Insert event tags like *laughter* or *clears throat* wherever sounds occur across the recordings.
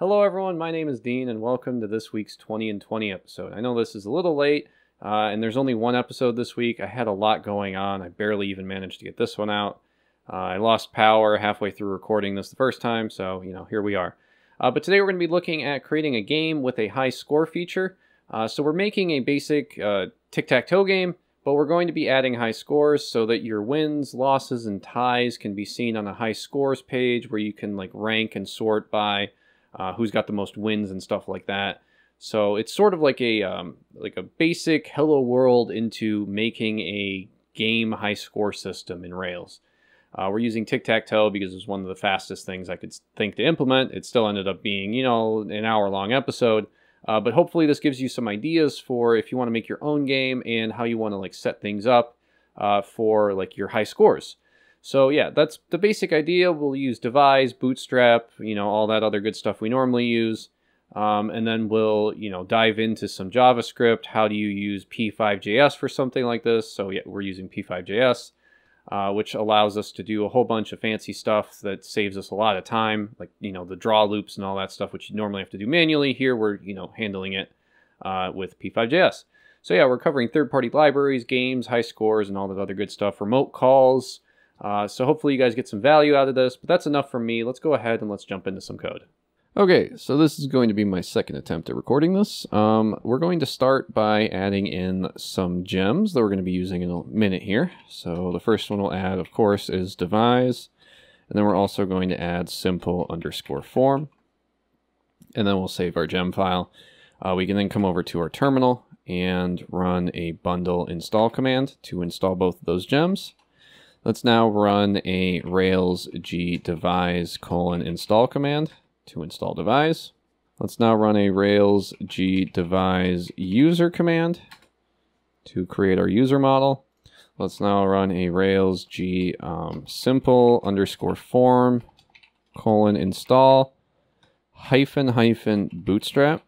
Hello, everyone. My name is Dean, and welcome to this week's 20 and 20 episode. I know this is a little late, uh, and there's only one episode this week. I had a lot going on. I barely even managed to get this one out. Uh, I lost power halfway through recording this the first time, so, you know, here we are. Uh, but today we're going to be looking at creating a game with a high score feature. Uh, so we're making a basic uh, tic-tac-toe game, but we're going to be adding high scores so that your wins, losses, and ties can be seen on a high scores page where you can like rank and sort by uh, who's got the most wins and stuff like that. So it's sort of like a um, like a basic Hello World into making a game high score system in Rails. Uh, we're using tic-tac-toe because it was one of the fastest things I could think to implement. It still ended up being, you know, an hour-long episode. Uh, but hopefully this gives you some ideas for if you want to make your own game and how you want to like set things up uh, for like your high scores. So yeah, that's the basic idea. We'll use Devise, Bootstrap, you know, all that other good stuff we normally use. Um, and then we'll, you know, dive into some JavaScript. How do you use P5JS for something like this? So yeah, we're using P5JS, uh, which allows us to do a whole bunch of fancy stuff that saves us a lot of time, like, you know, the draw loops and all that stuff, which you normally have to do manually. Here we're, you know, handling it uh, with P5JS. So yeah, we're covering third-party libraries, games, high scores, and all that other good stuff. Remote calls, uh, so hopefully you guys get some value out of this, but that's enough for me. Let's go ahead and let's jump into some code. Okay, so this is going to be my second attempt at recording this. Um, we're going to start by adding in some gems that we're going to be using in a minute here. So the first one we'll add, of course, is devise. And then we're also going to add simple underscore form. And then we'll save our gem file. Uh, we can then come over to our terminal and run a bundle install command to install both of those gems. Let's now run a rails g devise colon install command to install devise. Let's now run a rails g devise user command to create our user model. Let's now run a rails g um, simple underscore form colon install hyphen hyphen bootstrap.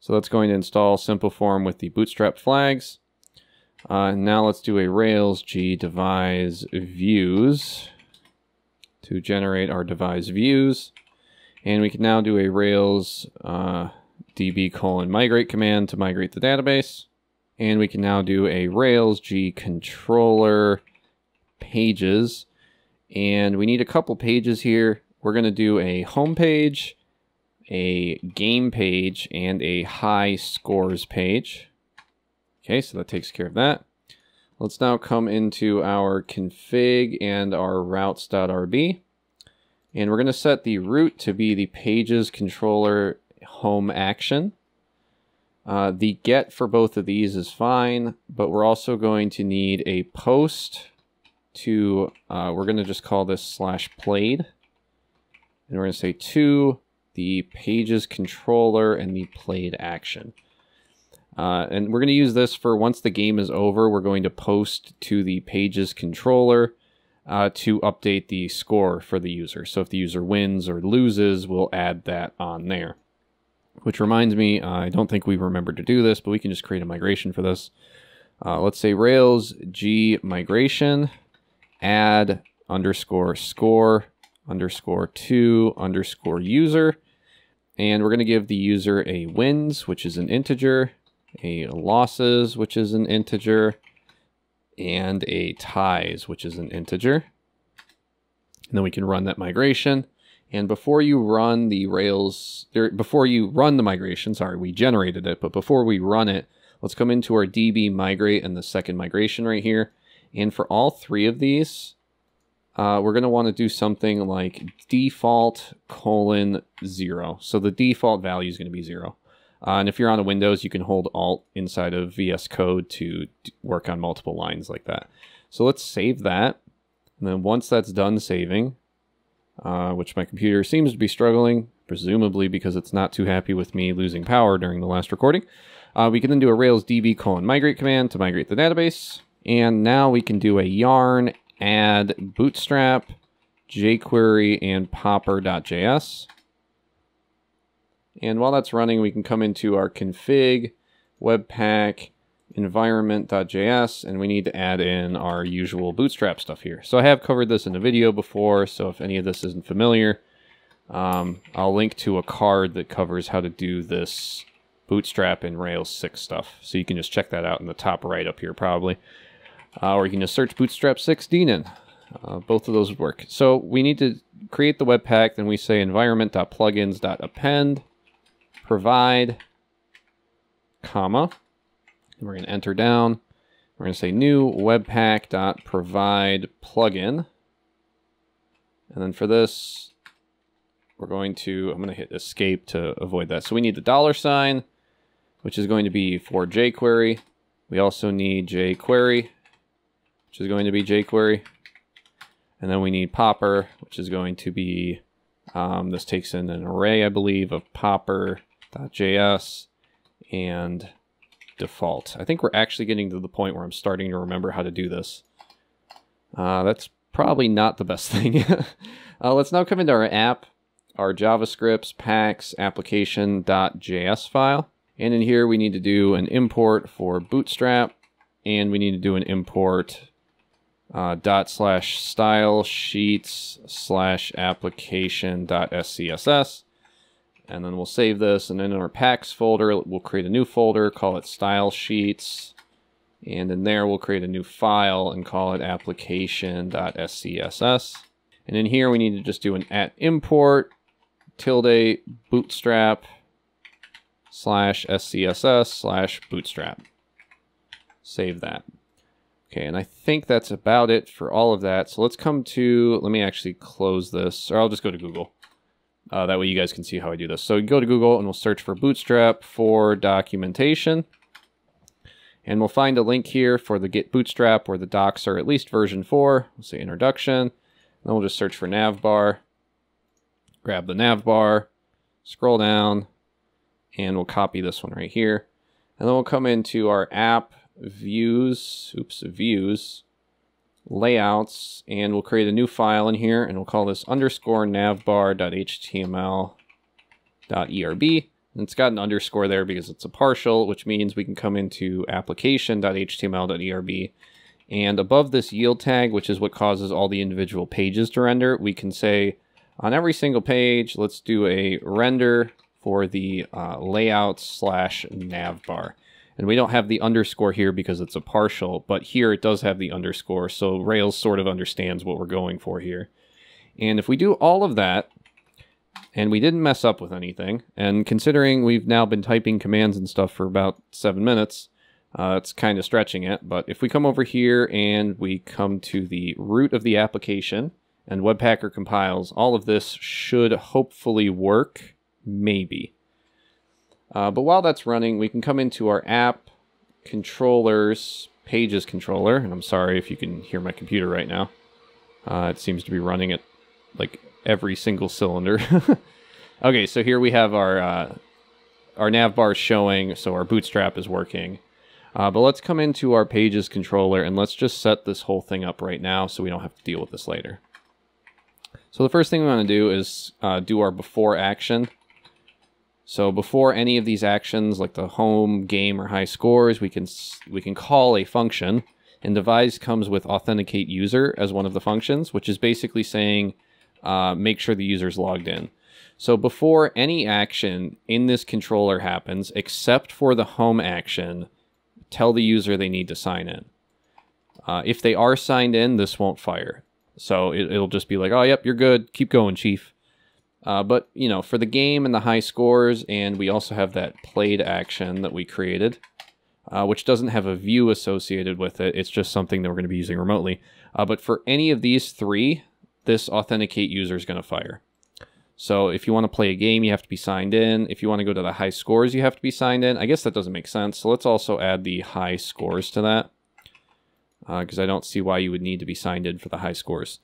So that's going to install simple form with the bootstrap flags. Uh, now let's do a Rails G devise views to generate our devise views. And we can now do a Rails uh, db colon migrate command to migrate the database. And we can now do a Rails G controller pages. And we need a couple pages here. We're going to do a home page, a game page, and a high scores page. Okay, so that takes care of that. Let's now come into our config and our routes.rb. And we're going to set the root to be the pages controller home action. Uh, the get for both of these is fine, but we're also going to need a post to, uh, we're going to just call this slash played. And we're going to say to the pages controller and the played action. Uh, and we're going to use this for once the game is over, we're going to post to the pages controller uh, to update the score for the user. So if the user wins or loses, we'll add that on there. Which reminds me, uh, I don't think we remembered to do this, but we can just create a migration for this. Uh, let's say Rails G migration add underscore score underscore two underscore user. And we're going to give the user a wins, which is an integer, a losses, which is an integer, and a ties, which is an integer. And then we can run that migration. And before you run the Rails, before you run the migration, sorry, we generated it, but before we run it, let's come into our db migrate and the second migration right here. And for all three of these, uh, we're going to want to do something like default colon zero. So the default value is going to be zero. Uh, and if you're on a Windows, you can hold Alt inside of VS Code to work on multiple lines like that. So let's save that. And then once that's done saving, uh, which my computer seems to be struggling, presumably because it's not too happy with me losing power during the last recording, uh, we can then do a Rails db colon migrate command to migrate the database. And now we can do a yarn add bootstrap, jQuery, and popper.js. And while that's running, we can come into our config, webpack, environment.js, and we need to add in our usual bootstrap stuff here. So I have covered this in a video before, so if any of this isn't familiar, Um, I'll link to a card that covers how to do this Bootstrap and Rails 6 stuff. So you can just check that out in the top right up here probably. Uh, or you can just search Bootstrap 6 Deanin. Uh, both of those would work. So we need to create the Webpack, then we say environment.plugins.append, provide, comma, and we're going to enter down. We're going to say new webpack.provide plugin. And then for this, we're going to, I'm going to hit escape to avoid that. So we need the dollar sign, which is going to be for jQuery. We also need jQuery, which is going to be jQuery. And then we need popper, which is going to be, um, this takes in an array, I believe, of popper.js and default. I think we're actually getting to the point where I'm starting to remember how to do this. Uh, that's probably not the best *laughs* thing. uh, let's now come into our app, our JavaScripts packs application.js file. And in here, we need to do an import for Bootstrap, and we need to do an import uh, dot slash style sheets slash application dot scss. And then we'll save this, and then in our packs folder, we'll create a new folder, call it style sheets. And in there, we'll create a new file and call it application.scss. And in here, we need to just do an at import tilde bootstrap slash scss slash bootstrap. Save that. Okay, and I think that's about it for all of that. So let's come to, let me actually close this, or I'll just go to Google. Uh, that way you guys can see how I do this. So go to Google and we'll search for Bootstrap for documentation. And we'll find a link here for the Git Bootstrap where the docs are at least version 4. We'll say introduction. Then we'll just search for navbar. Grab the navbar, scroll down, and we'll copy this one right here. And then we'll come into our app views, oops, views, layouts, and we'll create a new file in here, and we'll call this underscore navbar.html.erb. And it's got an underscore there because it's a partial, which means we can come into application.html.erb. And above this yield tag, which is what causes all the individual pages to render, we can say on every single page, let's do a render for the uh, layout slash navbar. And we don't have the underscore here because it's a partial, but here it does have the underscore, so Rails sort of understands what we're going for here. And if we do all of that, and we didn't mess up with anything, and considering we've now been typing commands and stuff for about seven minutes, uh, it's kind of stretching it, but if we come over here and we come to the root of the application, and Webpacker compiles, all of this should hopefully work, maybe. Uh, but while that's running, we can come into our app controllers pages controller. And I'm sorry if you can hear my computer right now. Uh, it seems to be running at like every single cylinder. *laughs* okay, so here we have our uh, our nav bar showing, so our bootstrap is working. Uh, but let's come into our pages controller and let's just set this whole thing up right now so we don't have to deal with this later. So the first thing we want to do is uh, do our before action. So before any of these actions, like the home, game, or high scores, we can we can call a function, and devise comes with authenticate user as one of the functions, which is basically saying uh, make sure the user's logged in. So before any action in this controller happens, except for the home action, tell the user they need to sign in. Uh, if they are signed in, this won't fire. So it, will just be like, oh, yep, you're good. Keep going, chief. Uh, but, you know, for the game and the high scores, and we also have that played action that we created, uh, which doesn't have a view associated with it. It's just something that we're going to be using remotely. Uh, but for any of these three, this authenticate user is going to fire. So if you want to play a game, you have to be signed in. If you want to go to the high scores, you have to be signed in. I guess that doesn't make sense. So let's also add the high scores to that because uh, I don't see why you would need to be signed in for the high scores.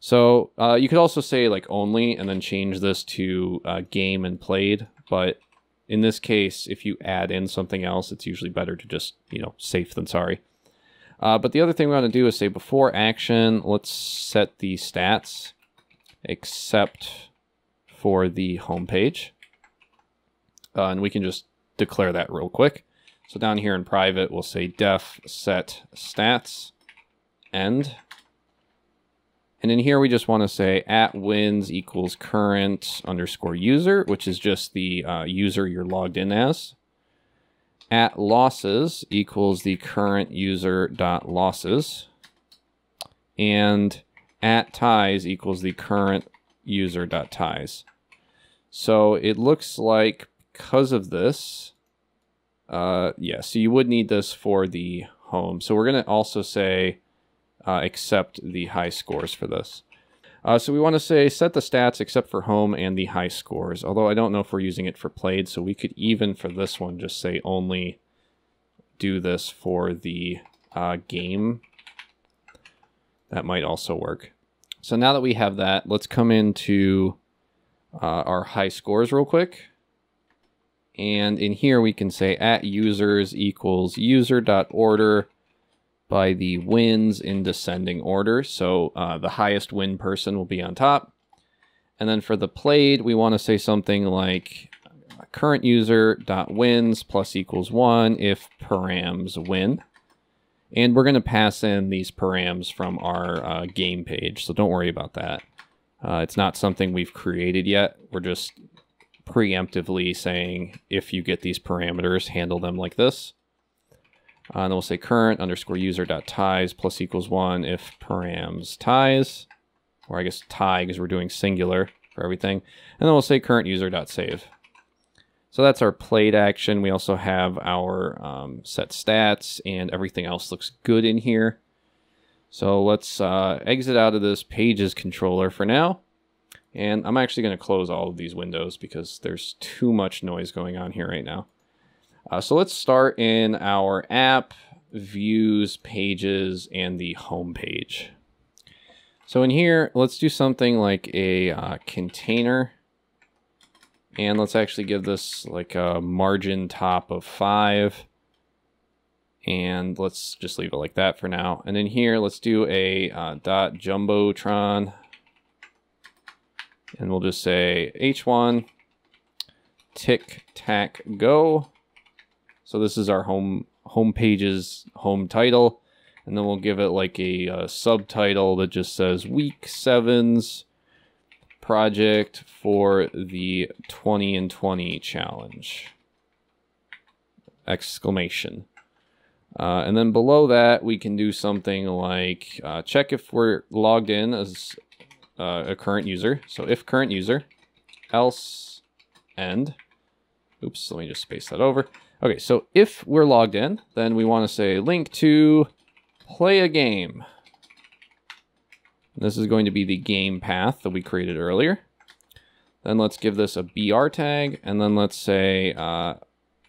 So uh, you could also say like only and then change this to uh, game and played. But in this case, if you add in something else, it's usually better to just, you know, safe than sorry. Uh, but the other thing we want to do is say before action, let's set the stats except for the home page. Uh, and we can just declare that real quick. So down here in private, we'll say def set stats end And in here, we just want to say at wins equals current underscore user, which is just the uh, user you're logged in as. At losses equals the current user dot losses. And at ties equals the current user dot ties. So it looks like because of this, uh, yeah, so you would need this for the home. So we're going to also say uh, accept the high scores for this. Uh, so we want to say set the stats except for home and the high scores, although I don't know if we're using it for played, so we could even for this one just say only do this for the uh, game. That might also work. So now that we have that, let's come into uh, our high scores real quick. And in here we can say at users equals user.order by the wins in descending order. So uh, the highest win person will be on top. And then for the played, we want to say something like current user dot wins plus equals one if params win. And we're going to pass in these params from our uh, game page, so don't worry about that. Uh, it's not something we've created yet. We're just preemptively saying if you get these parameters, handle them like this. Uh, and then we'll say current underscore user dot ties plus equals one if params ties, or I guess tie because we're doing singular for everything. And then we'll say current user dot save. So that's our played action. We also have our um, set stats and everything else looks good in here. So let's uh, exit out of this pages controller for now. And I'm actually going to close all of these windows because there's too much noise going on here right now. Uh, so let's start in our app, views, pages, and the home page. So in here, let's do something like a uh, container. And let's actually give this like a margin top of 5. And let's just leave it like that for now. And then here, let's do a uh, dot jumbotron. And we'll just say h1 tick tack go. So this is our home home page's home title. And then we'll give it like a, a subtitle that just says week sevens project for the 20 and 20 challenge. Exclamation. Uh, and then below that, we can do something like uh, check if we're logged in as uh, a current user. So if current user, else end. Oops, let me just space that over. Okay, so if we're logged in, then we want to say link to play a game. This is going to be the game path that we created earlier. Then let's give this a BR tag, and then let's say uh,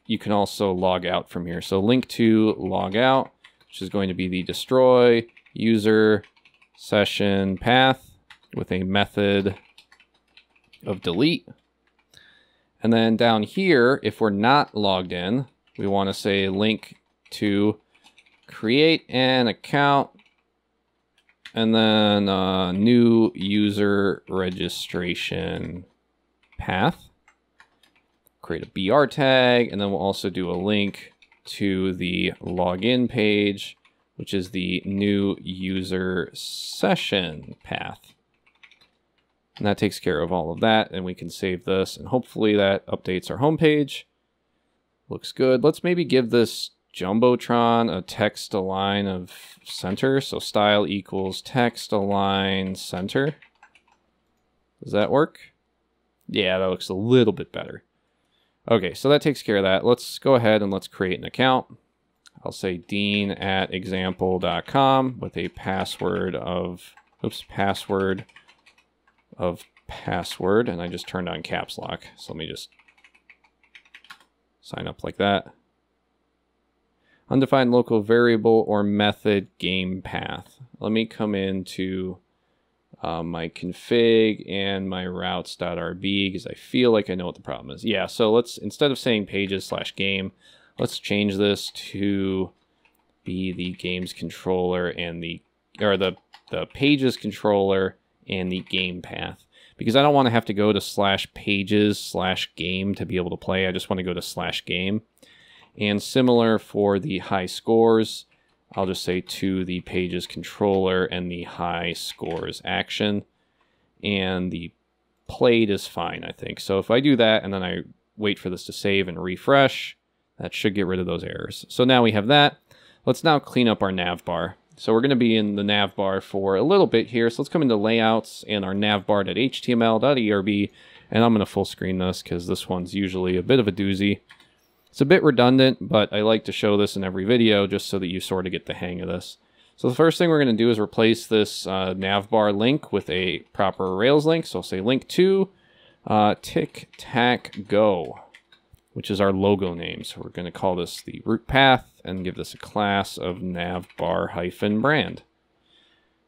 you can also log out from here. So link to log out, which is going to be the destroy user session path with a method of delete. And then down here, if we're not logged in, we want to say link to create an account and then uh, new user registration path create a BR tag, and then we'll also do a link to the login page, which is the new user session path. And that takes care of all of that, and we can save this, and hopefully that updates our homepage. Looks good. Let's maybe give this Jumbotron a text align of center. So style equals text align center. Does that work? Yeah, that looks a little bit better. Okay, so that takes care of that. Let's go ahead and let's create an account. I'll say dean at example.com with a password of, oops, password of password. And I just turned on caps lock. So let me just sign up like that. Undefined local variable or method game path. Let me come into um, my config and my routes.rb because I feel like I know what the problem is. Yeah, so let's, instead of saying pages slash game, let's change this to be the games controller and the, or the, the pages controller and the game path. Because I don't want to have to go to slash pages slash game to be able to play. I just want to go to slash game. And similar for the high scores, I'll just say to the pages controller and the high scores action. And the played is fine, I think. So if I do that and then I wait for this to save and refresh, that should get rid of those errors. So now we have that. Let's now clean up our nav bar. So we're going to be in the nav bar for a little bit here. So let's come into layouts and our navbar.html.erb. And I'm going to full screen this because this one's usually a bit of a doozy. It's a bit redundant, but I like to show this in every video just so that you sort of get the hang of this. So the first thing we're going to do is replace this uh, navbar link with a proper Rails link. So I'll say link to uh, tic tac go, which is our logo name. So we're going to call this the root path and give this a class of navbar hyphen brand.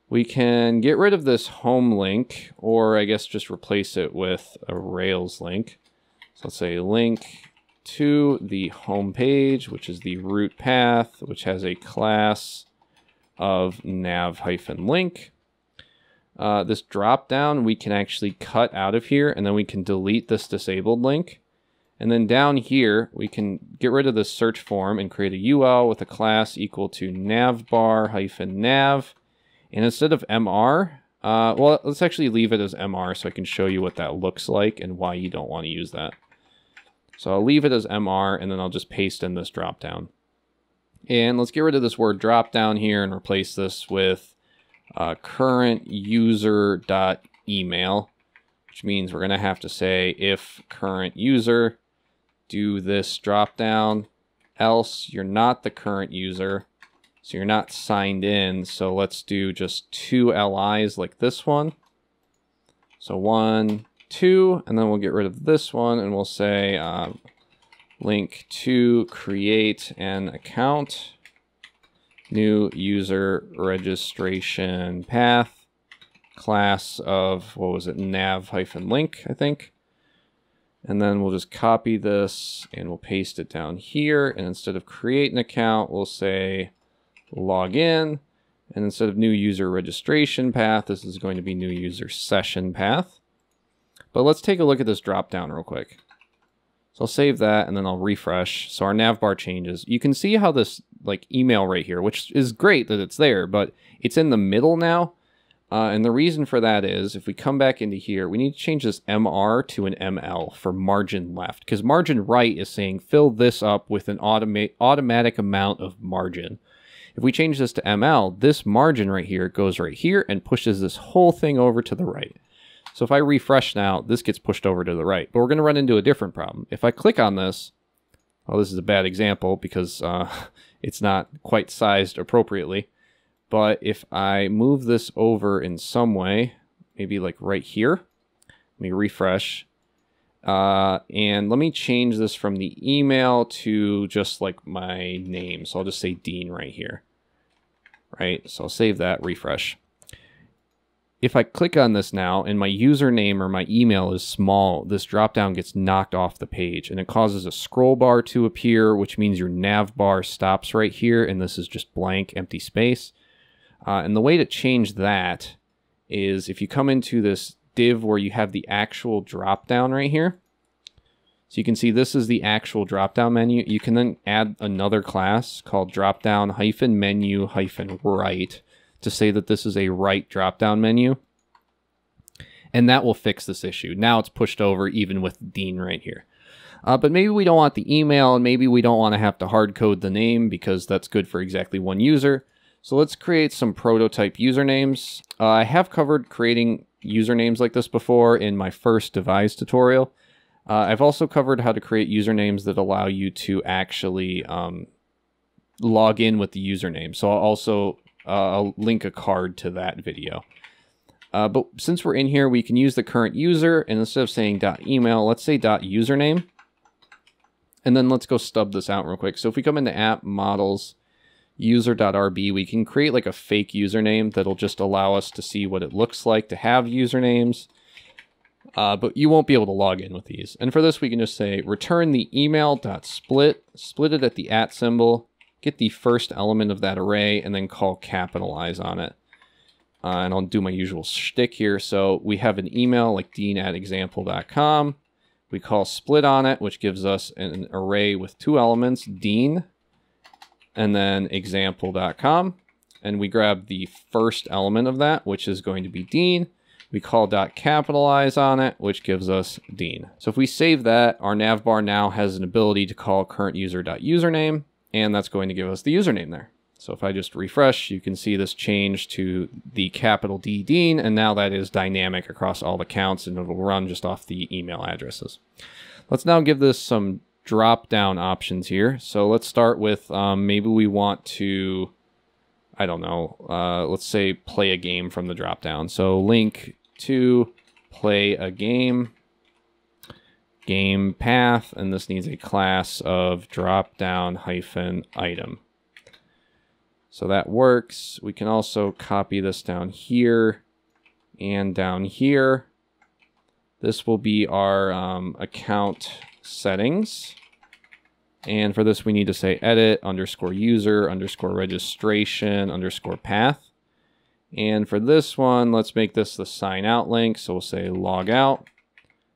We can get rid of this home link, or I guess just replace it with a Rails link. So let's say link to the home page, which is the root path, which has a class of nav hyphen link. Uh, this drop down we can actually cut out of here and then we can delete this disabled link. And then down here, we can get rid of the search form and create a UL with a class equal to navbar hyphen nav. And instead of MR, uh, well, let's actually leave it as MR so I can show you what that looks like and why you don't want to use that. So I'll leave it as MR and then I'll just paste in this dropdown. And let's get rid of this word dropdown here and replace this with uh, current user dot email, which means we're going to have to say if current user do this dropdown, else you're not the current user. So you're not signed in. So let's do just two LIs like this one. So one, two, and then we'll get rid of this one and we'll say um, link to create an account, new user registration path, class of, what was it, nav hyphen link, I think. And then we'll just copy this and we'll paste it down here. And instead of create an account, we'll say log in. And instead of new user registration path, this is going to be new user session path. But let's take a look at this drop down real quick. So I'll save that and then I'll refresh. So our nav bar changes. You can see how this like email right here, which is great that it's there, but it's in the middle now. Uh, and the reason for that is if we come back into here, we need to change this MR to an ML for margin left because margin right is saying fill this up with an automate automatic amount of margin. If we change this to ML, this margin right here goes right here and pushes this whole thing over to the right. So if I refresh now, this gets pushed over to the right. But we're going to run into a different problem. If I click on this, well, this is a bad example because uh, *laughs* it's not quite sized appropriately. But if I move this over in some way, maybe like right here, let me refresh. Uh, and let me change this from the email to just like my name. So I'll just say Dean right here. Right, so I'll save that, refresh if I click on this now and my username or my email is small, this dropdown gets knocked off the page and it causes a scroll bar to appear, which means your nav bar stops right here and this is just blank, empty space. Uh, and the way to change that is if you come into this div where you have the actual dropdown right here. So you can see this is the actual dropdown menu. You can then add another class called dropdown hyphen menu hyphen right to say that this is a right drop-down menu. And that will fix this issue. Now it's pushed over even with Dean right here. Uh, but maybe we don't want the email and maybe we don't want to have to hard code the name because that's good for exactly one user. So let's create some prototype usernames. Uh, I have covered creating usernames like this before in my first devise tutorial. Uh, I've also covered how to create usernames that allow you to actually um, log in with the username. So I'll also uh, I'll link a card to that video. Uh, but since we're in here, we can use the current user, and instead of saying .email, let's say .username. And then let's go stub this out real quick. So if we come into app models, user.rb, we can create like a fake username that'll just allow us to see what it looks like to have usernames. Uh, but you won't be able to log in with these. And for this, we can just say return the email.split, split split it at the at symbol, get the first element of that array, and then call capitalize on it. Uh, and I'll do my usual shtick here. So we have an email like dean at example.com. We call split on it, which gives us an array with two elements, dean and then example.com. And we grab the first element of that, which is going to be Dean. We call dot capitalize on it, which gives us Dean. So if we save that, our navbar now has an ability to call current user dot username, and that's going to give us the username there. So if I just refresh, you can see this change to the capital D Dean, and now that is dynamic across all the accounts, and it'll run just off the email addresses. Let's now give this some drop down options here. So let's start with um, maybe we want to, I don't know, uh, let's say play a game from the drop down. So link to play a game, game path, and this needs a class of drop down hyphen item. So that works. We can also copy this down here and down here. This will be our um, account settings. And for this, we need to say edit underscore user underscore registration underscore path. And for this one, let's make this the sign out link. So we'll say log out.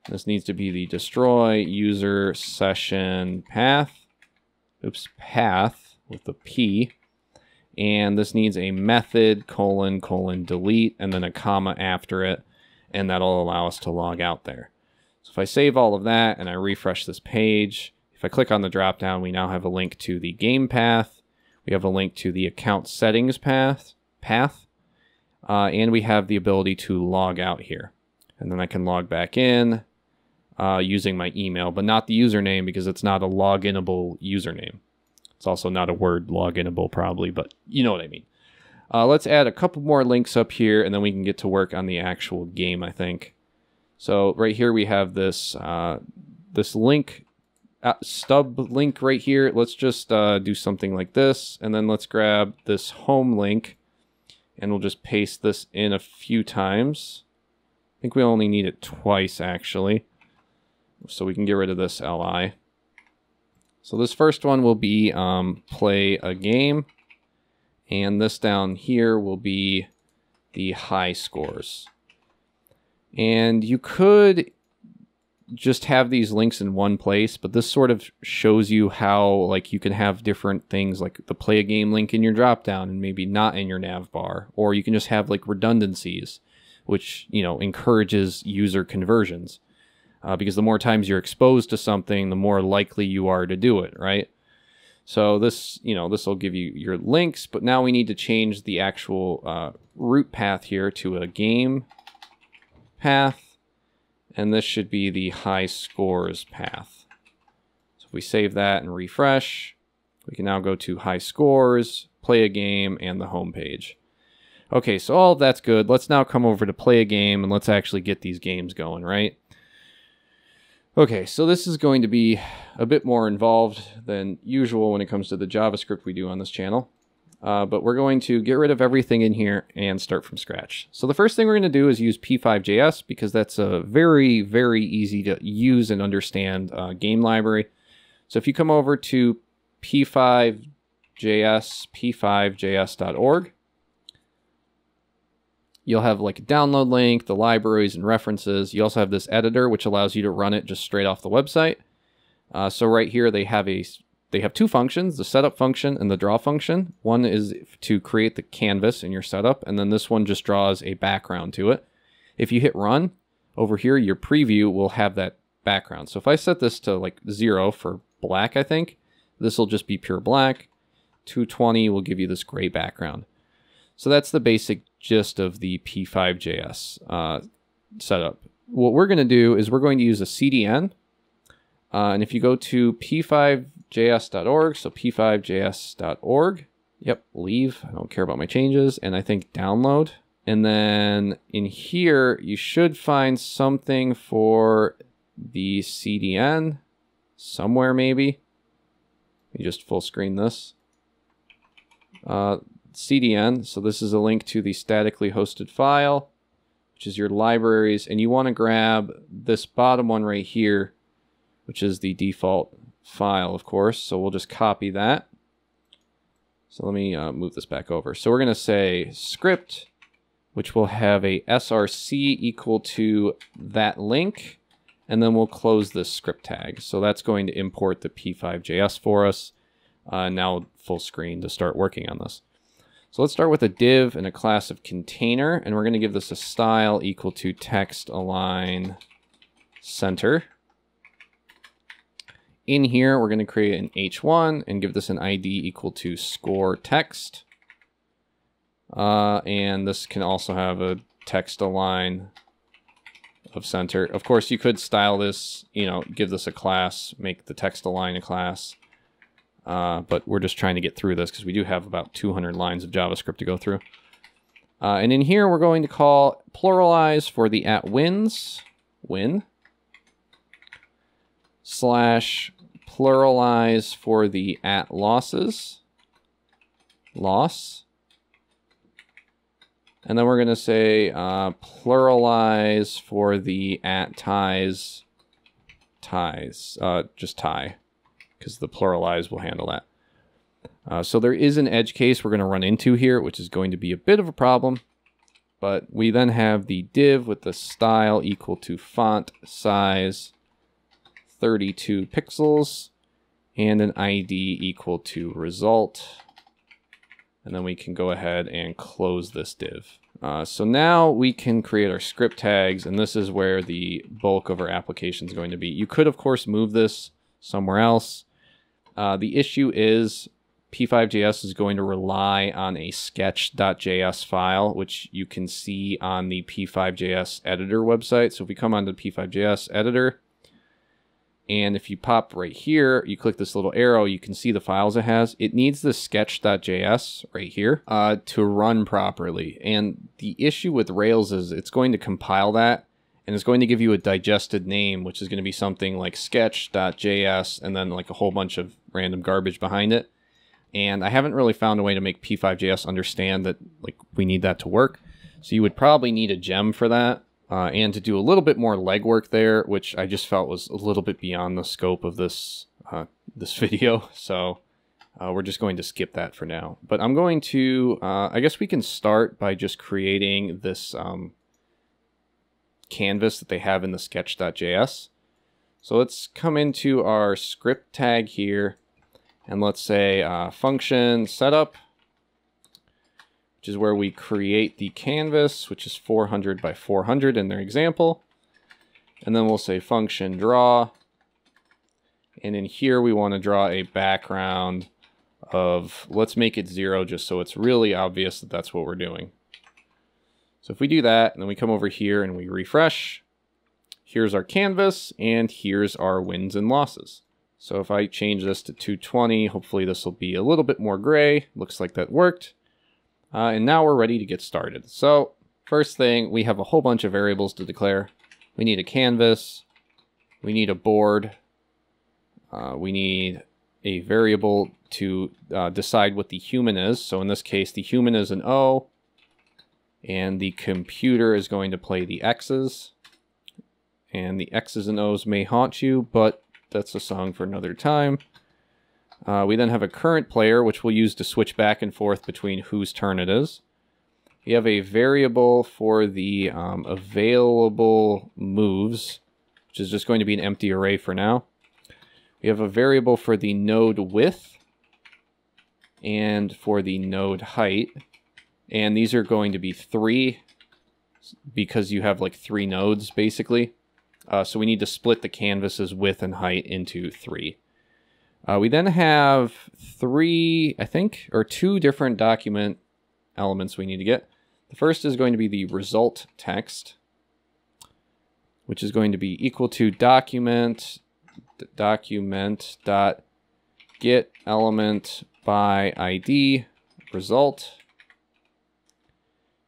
This needs to be the destroy user session path. Oops, path with the P. And this needs a method colon colon delete and then a comma after it. And that'll allow us to log out there. If I save all of that and I refresh this page, if I click on the drop down, we now have a link to the game path. We have a link to the account settings path, path, uh, and we have the ability to log out here. And then I can log back in uh, using my email, but not the username because it's not a loginable username. It's also not a word loginable probably, but you know what I mean. Uh, let's add a couple more links up here and then we can get to work on the actual game, I think. So right here we have this uh, this link uh, stub link right here. Let's just uh, do something like this. And then let's grab this home link and we'll just paste this in a few times. I think we only need it twice actually. So we can get rid of this li. So this first one will be um, play a game. And this down here will be the high scores. And you could just have these links in one place, but this sort of shows you how like you can have different things like the play a game link in your dropdown and maybe not in your nav bar, or you can just have like redundancies, which you know encourages user conversions. Uh, because the more times you're exposed to something, the more likely you are to do it, right? So this, you know, this will give you your links, but now we need to change the actual uh, route path here to a game path and this should be the high scores path. So if we save that and refresh, we can now go to high scores, play a game, and the home page. Okay, so all that's good. Let's now come over to play a game and let's actually get these games going, right? Okay, so this is going to be a bit more involved than usual when it comes to the JavaScript we do on this channel. Uh, but we're going to get rid of everything in here and start from scratch. So the first thing we're going to do is use P5JS because that's a very, very easy to use and understand uh, game library. So if you come over to P5JS, p5js.org, you'll have like a download link, the libraries and references. You also have this editor, which allows you to run it just straight off the website. Uh, so right here, they have a they have two functions, the setup function and the draw function. One is to create the canvas in your setup, and then this one just draws a background to it. If you hit run, over here, your preview will have that background. So if I set this to like zero for black, I think, this will just be pure black. 220 will give you this gray background. So that's the basic gist of the P5JS uh, setup. What we're going to do is we're going to use a CDN. Uh, and if you go to P5 js.org. So p5js.org. Yep, leave. I don't care about my changes. And I think download. And then in here, you should find something for the CDN somewhere, maybe. Let me just full screen this. Uh, CDN, so this is a link to the statically hosted file, which is your libraries. And you want to grab this bottom one right here, which is the default file, of course. So we'll just copy that. So let me uh, move this back over. So we're going to say script, which will have a src equal to that link, and then we'll close this script tag. So that's going to import the p5.js for us. uh, now full screen to start working on this. So let's start with a div and a class of container, and we're going to give this a style equal to text align center. In here, we're going to create an h1 and give this an ID equal to score text. Uh, and this can also have a text align of center. Of course, you could style this, you know, give this a class, make the text align a class. Uh, but we're just trying to get through this because we do have about 200 lines of JavaScript to go through. Uh, and in here, we're going to call pluralize for the at wins, win, slash pluralize for the at losses, loss. And then we're going to say uh, pluralize for the at ties, ties, uh, just tie, because the pluralize will handle that. Uh, so there is an edge case we're going to run into here, which is going to be a bit of a problem. But we then have the div with the style equal to font size 32 pixels and an ID equal to result. And then we can go ahead and close this div. Uh, so now we can create our script tags, and this is where the bulk of our application is going to be. You could, of course, move this somewhere else. Uh, the issue is P5JS is going to rely on a sketch.js file, which you can see on the P5JS editor website. So if we come onto the P5JS editor, and if you pop right here, you click this little arrow, you can see the files it has. It needs the sketch.js right here uh, to run properly. And the issue with Rails is it's going to compile that and it's going to give you a digested name, which is going to be something like sketch.js and then like a whole bunch of random garbage behind it. And I haven't really found a way to make P5JS understand that like we need that to work. So you would probably need a gem for that uh, and to do a little bit more legwork there, which I just felt was a little bit beyond the scope of this uh, this *laughs* video. So uh, we're just going to skip that for now. But I'm going to, uh, I guess we can start by just creating this um, canvas that they have in the sketch.js. So let's come into our script tag here and let's say uh, function setup which is where we create the canvas, which is 400 by 400 in their example. And then we'll say function draw. And in here, we want to draw a background of, let's make it zero just so it's really obvious that that's what we're doing. So if we do that, and then we come over here and we refresh, here's our canvas, and here's our wins and losses. So if I change this to 220, hopefully this will be a little bit more gray. Looks like that worked. Uh, and now we're ready to get started. So first thing, we have a whole bunch of variables to declare. We need a canvas. We need a board. Uh, we need a variable to uh, decide what the human is. So in this case, the human is an O, and the computer is going to play the X's. And the X's and O's may haunt you, but that's a song for another time. Uh, we then have a current player, which we'll use to switch back and forth between whose turn it is. We have a variable for the um, available moves, which is just going to be an empty array for now. We have a variable for the node width and for the node height. And these are going to be three because you have like three nodes basically. Uh, so we need to split the canvas's width and height into three. Uh, we then have three, I think, or two different document elements we need to get. The first is going to be the result text, which is going to be equal to document document dot get element by ID result.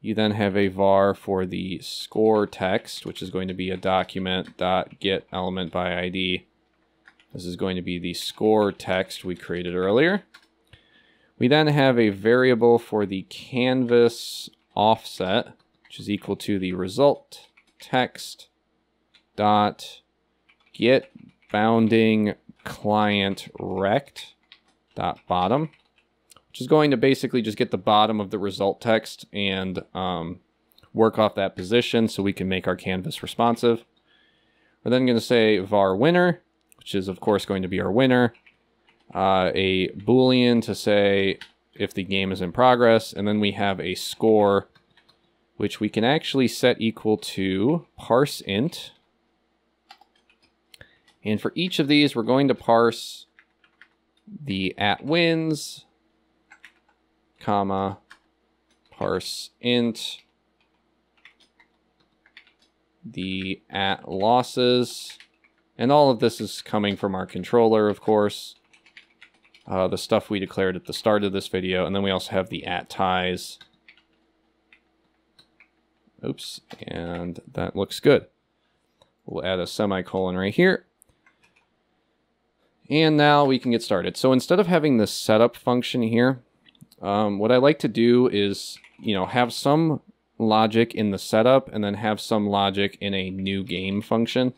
You then have a var for the score text, which is going to be a document dot get element by ID this is going to be the score text we created earlier. We then have a variable for the canvas offset, which is equal to the result text dot get bounding client rect dot bottom, which is going to basically just get the bottom of the result text and um, work off that position so we can make our canvas responsive. We're then going to say var winner, which is of course going to be our winner. uh, a boolean to say if the game is in progress, and then we have a score, which we can actually set equal to parse int. And for each of these, we're going to parse the at wins, comma, parse int, the at losses, and all of this is coming from our controller, of course. Uh, the stuff we declared at the start of this video, and then we also have the at ties. Oops, and that looks good. We'll add a semicolon right here. And now we can get started. So instead of having this setup function here, um, what I like to do is, you know, have some logic in the setup and then have some logic in a new game function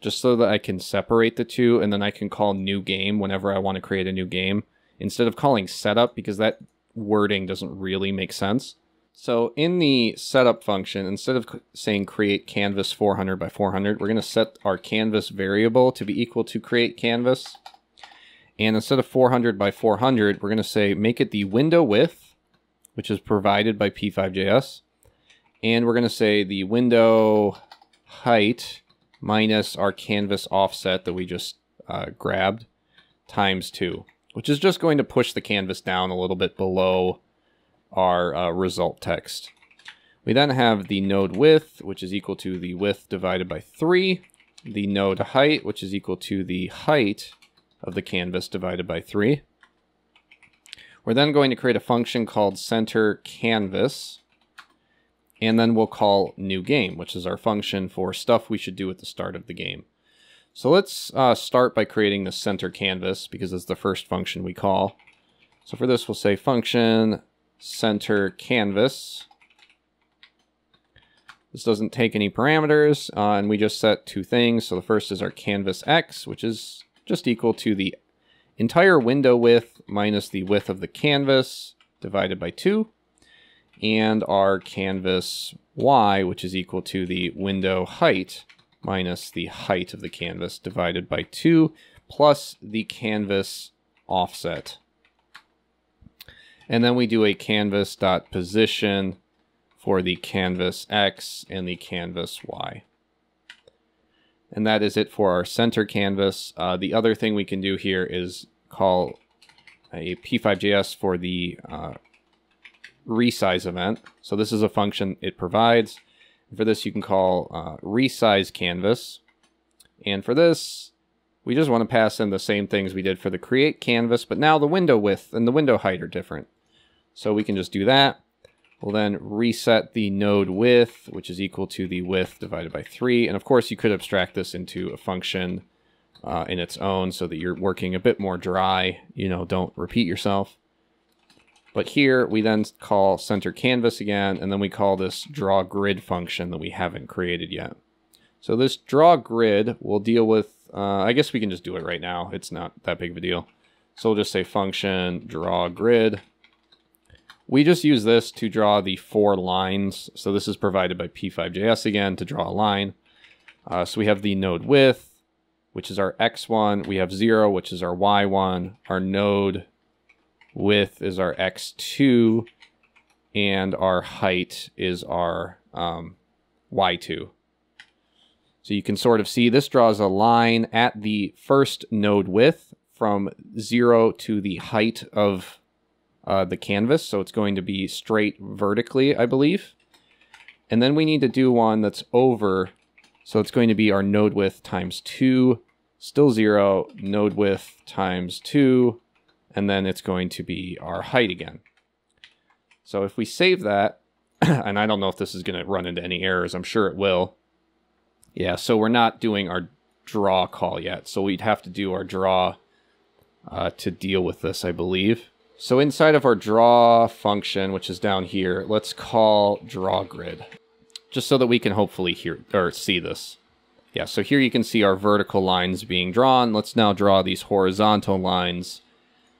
just so that I can separate the two and then I can call new game whenever I want to create a new game instead of calling setup because that wording doesn't really make sense. So in the setup function, instead of saying create canvas 400 by 400, we're going to set our canvas variable to be equal to create canvas. And instead of 400 by 400, we're going to say make it the window width, which is provided by P5JS. And we're going to say the window height minus our canvas offset that we just uh, grabbed times 2, which is just going to push the canvas down a little bit below our uh, result text. We then have the node width, which is equal to the width divided by 3, the node height, which is equal to the height of the canvas divided by 3. We're then going to create a function called center canvas, and then we'll call new game, which is our function for stuff we should do at the start of the game. So let's uh, start by creating the center canvas because it's the first function we call. So for this, we'll say function center canvas. This doesn't take any parameters, uh, and we just set two things. So the first is our canvas x, which is just equal to the entire window width minus the width of the canvas divided by 2 and our canvas y, which is equal to the window height minus the height of the canvas divided by 2 plus the canvas offset. And then we do a canvas dot position for the canvas x and the canvas y. And that is it for our center canvas. Uh, the other thing we can do here is call a P5JS for the uh, resize event. So this is a function it provides. For this, you can call uh, resize canvas. And for this, we just want to pass in the same things we did for the create canvas, but now the window width and the window height are different. So we can just do that. We'll then reset the node width, which is equal to the width divided by 3. And of course, you could abstract this into a function uh, in its own so that you're working a bit more dry. You know, don't repeat yourself. But here we then call center canvas again, and then we call this draw grid function that we haven't created yet. So this draw grid will deal with, uh, I guess we can just do it right now. It's not that big of a deal. So we'll just say function draw grid. We just use this to draw the four lines. So this is provided by P5JS again to draw a line. Uh, so we have the node width, which is our x1. We have 0, which is our y1. Our node width is our x2, and our height is our um, y2. So you can sort of see this draws a line at the first node width from 0 to the height of uh, the canvas. So it's going to be straight vertically, I believe. And then we need to do one that's over. So it's going to be our node width times 2, still 0, node width times 2, and then it's going to be our height again. So if we save that, *clears throat* and I don't know if this is going to run into any errors, I'm sure it will. Yeah, so we're not doing our draw call yet, so we'd have to do our draw uh, to deal with this, I believe. So inside of our draw function, which is down here, let's call draw grid, just so that we can hopefully hear or see this. Yeah, so here you can see our vertical lines being drawn. Let's now draw these horizontal lines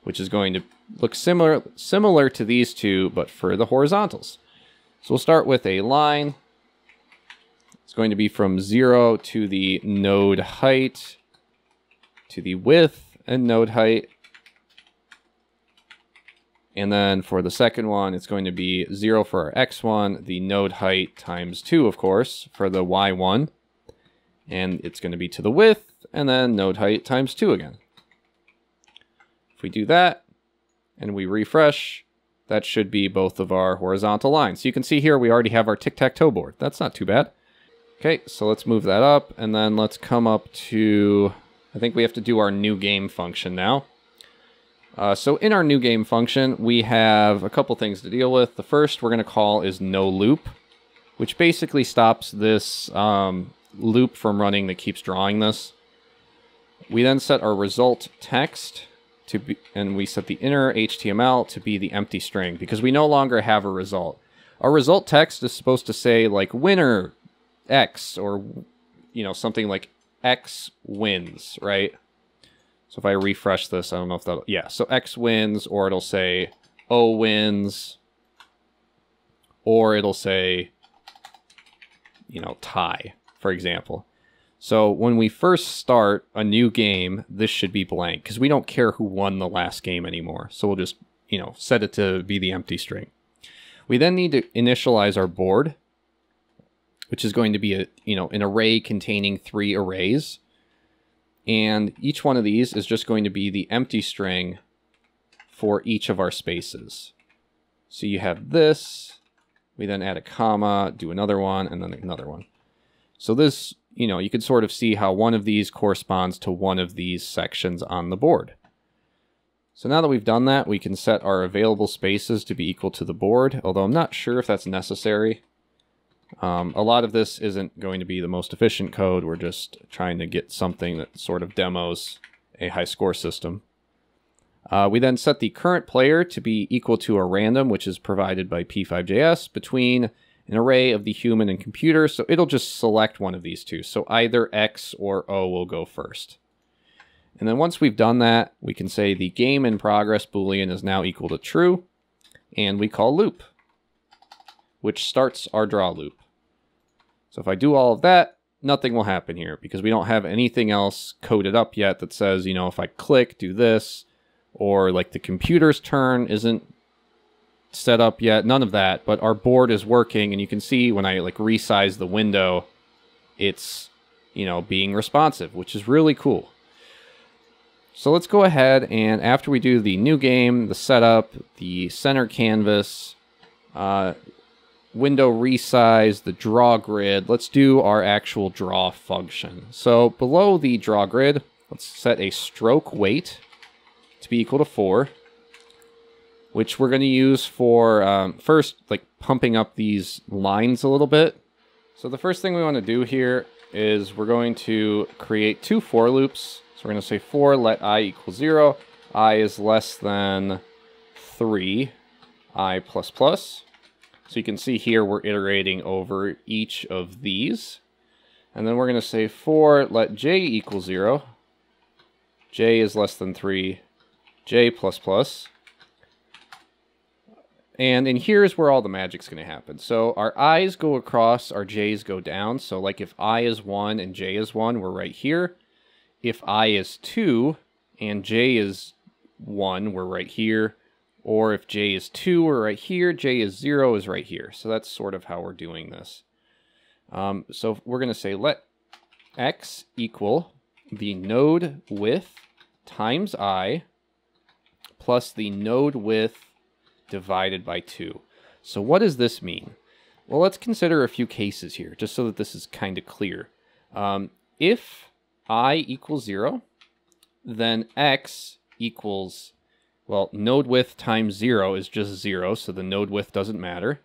which is going to look similar similar to these two, but for the horizontals. So we'll start with a line. It's going to be from 0 to the node height, to the width and node height, And then for the second one, it's going to be 0 for our x1, the node height times 2, of course, for the y1. And it's going to be to the width, and then node height times 2 again. If we do that, and we refresh, that should be both of our horizontal lines. So you can see here we already have our tic-tac-toe board. That's not too bad. Okay, so let's move that up, and then let's come up to... I think we have to do our new game function now. Uh, so in our new game function, we have a couple things to deal with. The first we're going to call is no loop, which basically stops this um, loop from running that keeps drawing this. We then set our result text to be, and we set the inner HTML to be the empty string because we no longer have a result. Our result text is supposed to say like winner X or you know something like X wins, right? So if I refresh this, I don't know if that yeah, so X wins or it'll say O wins or it'll say you know tie, for example. So when we first start a new game, this should be blank because we don't care who won the last game anymore. So we'll just, you know, set it to be the empty string. We then need to initialize our board, which is going to be a, you know, an array containing three arrays. And each one of these is just going to be the empty string for each of our spaces. So you have this, we then add a comma, do another one, and then another one. So this you know, you can sort of see how one of these corresponds to one of these sections on the board. So now that we've done that, we can set our available spaces to be equal to the board, although I'm not sure if that's necessary. Um, a lot of this isn't going to be the most efficient code. We're just trying to get something that sort of demos a high score system. Uh, we then set the current player to be equal to a random, which is provided by P5JS, between an array of the human and computer, so it'll just select one of these two. So either X or O will go first. And then once we've done that, we can say the game in progress boolean is now equal to true, and we call loop, which starts our draw loop. So if I do all of that, nothing will happen here because we don't have anything else coded up yet that says, you know, if I click, do this, or like the computer's turn isn't set up yet, none of that, but our board is working and you can see when I like resize the window, it's, you know, being responsive, which is really cool. So let's go ahead and after we do the new game, the setup, the center canvas, uh, window resize, the draw grid, let's do our actual draw function. So below the draw grid, let's set a stroke weight to be equal to 4 which we're going to use for um, first like pumping up these lines a little bit. So the first thing we want to do here is we're going to create two for loops. So we're going to say for let i equal 0, i is less than 3, i plus plus. So you can see here we're iterating over each of these. And then we're going to say for let j equal 0, j is less than 3, j plus plus. And in here is where all the magic's going to happen. So our i's go across, our j's go down. So like if i is 1 and j is 1, we're right here. If i is 2 and j is 1, we're right here. Or if j is 2, we're right here. j is 0 is right here. So that's sort of how we're doing this. Um, so we're going to say let x equal the node width times i plus the node width divided by 2. So what does this mean? Well, let's consider a few cases here, just so that this is kind of clear. Um, if i equals 0, then x equals, well, node width times 0 is just 0, so the node width doesn't matter.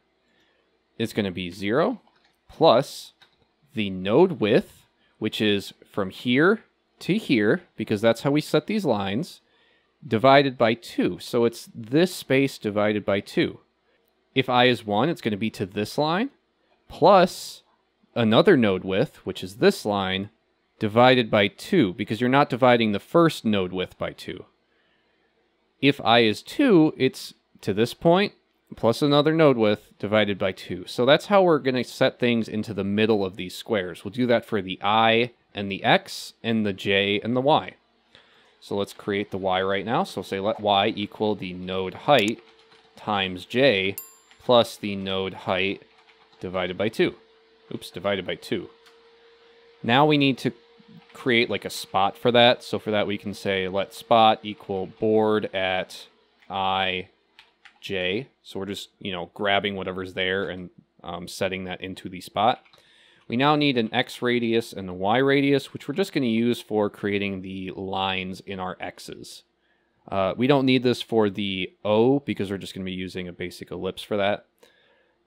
It's going to be 0 plus the node width, which is from here to here, because that's how we set these lines, divided by 2. So it's this space divided by 2. If i is 1, it's going to be to this line, plus another node width, which is this line, divided by 2, because you're not dividing the first node width by 2. If i is 2, it's to this point, plus another node width, divided by 2. So that's how we're going to set things into the middle of these squares. We'll do that for the i and the x, and the j and the y. So let's create the y right now. So say let y equal the node height times j plus the node height divided by 2. Oops, divided by 2. Now we need to create like a spot for that. So for that we can say let spot equal board at i j. So we're just, you know, grabbing whatever's there and um, setting that into the spot. We now need an x radius and a y radius, which we're just going to use for creating the lines in our x's. Uh, we don't need this for the O because we're just going to be using a basic ellipse for that.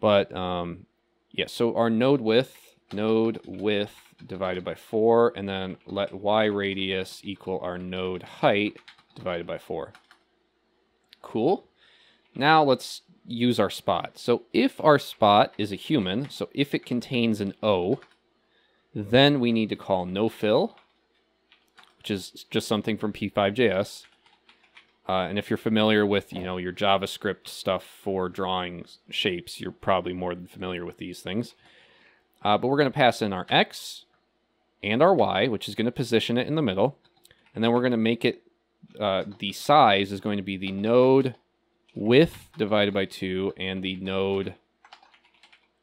But um, yeah, so our node width, node width divided by 4, and then let y radius equal our node height divided by 4. Cool. Now let's use our spot. So if our spot is a human, so if it contains an O, then we need to call no fill, which is just something from P5JS. Uh, and if you're familiar with, you know, your JavaScript stuff for drawing shapes, you're probably more than familiar with these things. Uh, but we're going to pass in our x and our y, which is going to position it in the middle. And then we're going to make it, uh, the size is going to be the node width divided by 2 and the node